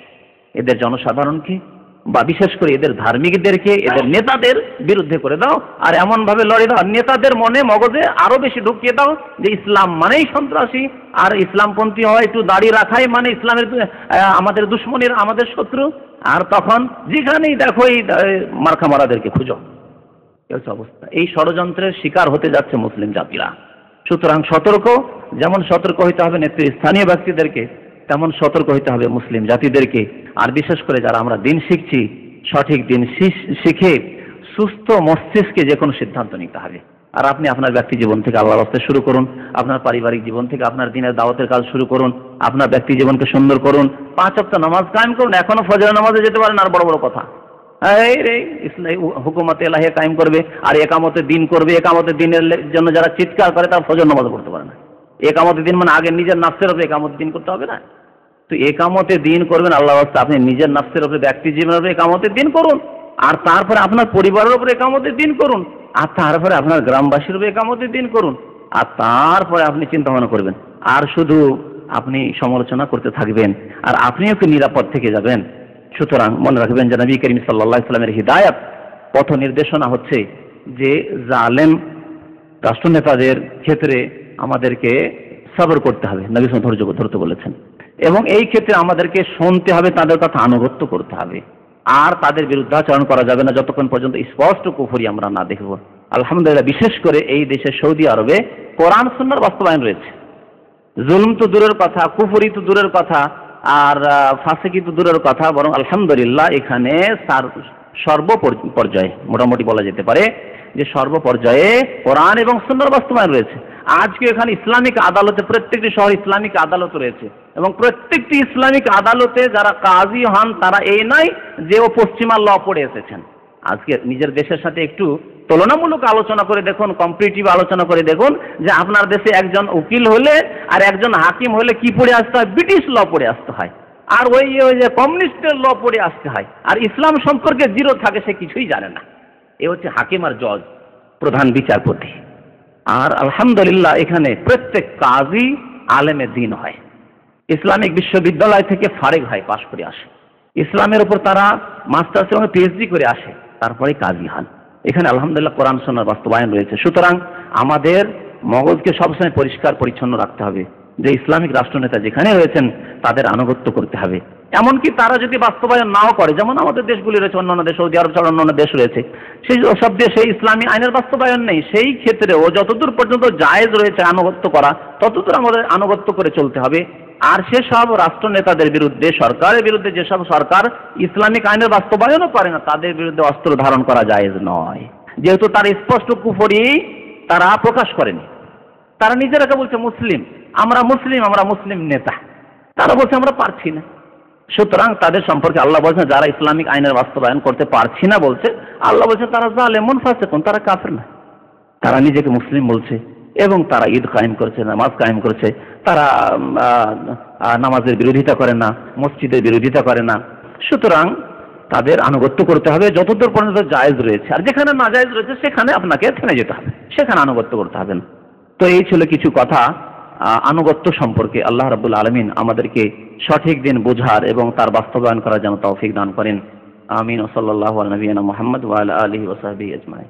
এদের জনসাধারণকে বা বিশেষ করে এদের ধার্মিকদেরকে এদের নেতাদের বিরুদ্ধে করে দাও। আর এমন ভাবে লড়ে দাও নেতাদের মনে মগজে আরও বেশি ঢুকিয়ে দাও যে ইসলাম মানেই সন্ত্রাসী আর ইসলামপন্থী হয় একটু দাড়ি রাখাই মানে ইসলামের আমাদের দুশ্মনের আমাদের শত্রু। আর তখন যেখানেই দেখো এই আহ, মার্কা মারাদেরকে খুঁজো অবস্থা। এই ষড়যন্ত্রের শিকার হতে যাচ্ছে মুসলিম জাতিরা। সুতরাং সতর্ক যেমন সতর্ক হইতে হবে নেতৃ স্থানীয় ব্যক্তিদেরকে তেমন সতর্ক হইতে হবে মুসলিম জাতিদেরকে। আর বিশেষ করে যারা আমরা দিন শিখছি, সঠিক দিন শিখ- সুস্থ মস্তিষ্কে যে কোনো সিদ্ধান্ত নিতে হবে। আর আপনি আপনার ব্যক্তি জীবন থেকে আল্লাহর রাস্তায় শুরু করুন, আপনার পারিবারিক জীবন থেকে আপনার দিনের দাওয়াতের কাজ শুরু করুন, আপনার ব্যক্তি জীবনকে সুন্দর করুন, পাঁচ অক্ট নামাজ কায়েম করুন, এখনও ফজর নামাজে যেতে পারেন আর বড় বড় কথা। এই রে হুকুমতে এলাহে কায়েম করবে, আর একামতে দিন করবে একামতে দিনের জন্য যারা চিৎকার করে তারা ফজর নামাজ পড়তে পারে না। একামতে দিন মানে আগে নিজের নাফসের ওপরে একামতে দিন করতে হবে না। তো একামতে দিন করবেন আল্লাহ আপনি নিজের নাফসের ওপরে ব্যক্তি জীবনের উপরে একামতে দিন করুন। আর তারপরে আপনার পরিবারের ওপরে একামতে দিন করুন। আর তারপরে আপনার গ্রামবাসীর উপরে একামতে দিন করুন। আর তারপরে আপনি চিন্তা ভাবনা করবেন, আর শুধু আপনি সমালোচনা করতে থাকবেন, আর আপনিও একটু নিরাপদ থেকে যাবেন। সুতরাং মনে রাখবেন যে নবী করিম সাল্লাহ ইসলামের হৃদায়ত পথ নির্দেশনা হচ্ছে যে জালেম রাষ্ট্রনেতাদের ক্ষেত্রে আমাদেরকে সবর করতে হবে। নবী ধৈর্য ধরতে বলেছেন। এবং এই ক্ষেত্রে আমাদেরকে শুনতে হবে, তাদের কথা আনুগত্য করতে হবে। আর তাদের বিরুদ্ধাচরণ করা যাবে না, যতক্ষণ পর্যন্ত স্পষ্ট কুফরি আমরা না দেখব। আলহামদুলিল্লাহ, বিশেষ করে এই দেশে সৌদি আরবে কোরআন, সুন্নার বাস্তবায়ন রয়েছে। জুলুম তো দূরের কথা, কুফরি তো দূরের কথা, আর ফাসিকি তো দূরের কথা, বরং আলহামদুলিল্লাহ এখানে সার- সর্ব পর্যায়ে, মোটামুটি বলা যেতে পারে, যে সর্বপর্যায়ে কোরআন এবং সুন্দর বাস্তবায়ন রয়েছে। আজকে এখানে ইসলামিক আদালতে, প্রত্যেকটি শহর ইসলামিক আদালত রয়েছে। এবং প্রত্যেকটি ইসলামিক আদালতে যারা কাজী হন, তারা এই নয় যে ও পশ্চিমা ল পড়ে এসেছেন। আজকে নিজের দেশের সাথে একটু তুলনামূলক আলোচনা করে দেখুন কম্পিটিটিভ আলোচনা করে দেখুন যে আপনার দেশে একজন উকিল হলে আর একজন হাকিম হলে কি পড়ে আসতে হয়? ব্রিটিশ ল পড়ে আসতে হয়। আর ওই ওই যে কমিউনিস্টের ল পড়ে আসতে হয়। আর ইসলাম সম্পর্কে জিরো থাকে সে কিছুই জানে না। এ হচ্ছে হাকিম আর জজ প্রধান বিচারপতি। আর আলহামদুলিল্লাহ এখানে প্রত্যেক কাজই আলেমে দিন হয়। ইসলামিক বিশ্ববিদ্যালয় থেকে ফারেক হয় পাশ করে আসে। ইসলামের উপর তারা মাস্টার্স এবং পিএইচডি করে আসে, তারপরে কাজী হন। এখানে আলহামদুলিল্লাহ কোরআন শোনার বাস্তবায়ন রয়েছে। সুতরাং আমাদের মগজকে সবসময় পরিষ্কার, পরিচ্ছন্ন রাখতে হবে। যে ইসলামিক রাষ্ট্রনেতা যেখানে রয়েছেন, তাদের আনুগত্য করতে হবে। এমনকি তারা যদি বাস্তবায়ন নাও করে, যেমন আমাদের দেশগুলি রয়েছে, অন্যান্য দেশ, সৌদি আরব ছাড়া অন্যান্য দেশ রয়েছে, সেই সব দেশে ইসলামী আইনের বাস্তবায়ন নেই। সেই ক্ষেত্রেও যতদূর পর্যন্ত জায়েজ রয়েছে আনুগত্য করা, ততদূর আমাদের আনুগত্য করে চলতে হবে। আর সেসব রাষ্ট্রনেতাদের বিরুদ্ধে, সরকারের বিরুদ্ধে যেসব সরকার ইসলামিক আইনের বাস্তবায়নও করে না, তাদের বিরুদ্ধে অস্ত্র ধারণ করা জায়েজ নয়। যেহেতু তার স্পষ্ট কুফরি তারা প্রকাশ করেনি। তারা নিজেরাকে বলছে মুসলিম, আমরা মুসলিম আমরা মুসলিম নেতা। তারা বলছে আমরা পারছি না। সুতরাং তাদের সম্পর্কে আল্লাহ বলছেন, যারা ইসলামিক আইনের বাস্তবায়ন করতে পারছি না বলছে, আল্লাহ বলছে তারা জালেমন ফাসেকুন, তারা কাফের না। তারা নিজেকে মুসলিম বলছে এবং তারা ঈদ কায়েম করছে, নামাজ কায়েম করছে। তারা নামাজের বিরোধিতা করে না, মসজিদের বিরোধিতা করে না। সুতরাং তাদের আনুগত্য করতে হবে, যতদূর পর্যন্ত জায়েজ রয়েছে। আর যেখানে না জায়েজ রয়েছে, সেখানে আপনাকে থেমে যেতে হবে, সেখানে আনুগত্য করতে হবে না। তো এই ছিল কিছু কথা। আনুগত্য সম্পর্কে আল্লাহ রাবুল আলমিন আমাদেরকে সঠিক দিন বোঝার এবং তার বাস্তবায়ন করার যেন তৌফিক দান করেন। আমিন। ওসল্লাহ নবীনা মোহাম্মদ ওয়াল আলহি ওসাহাবি আজমাই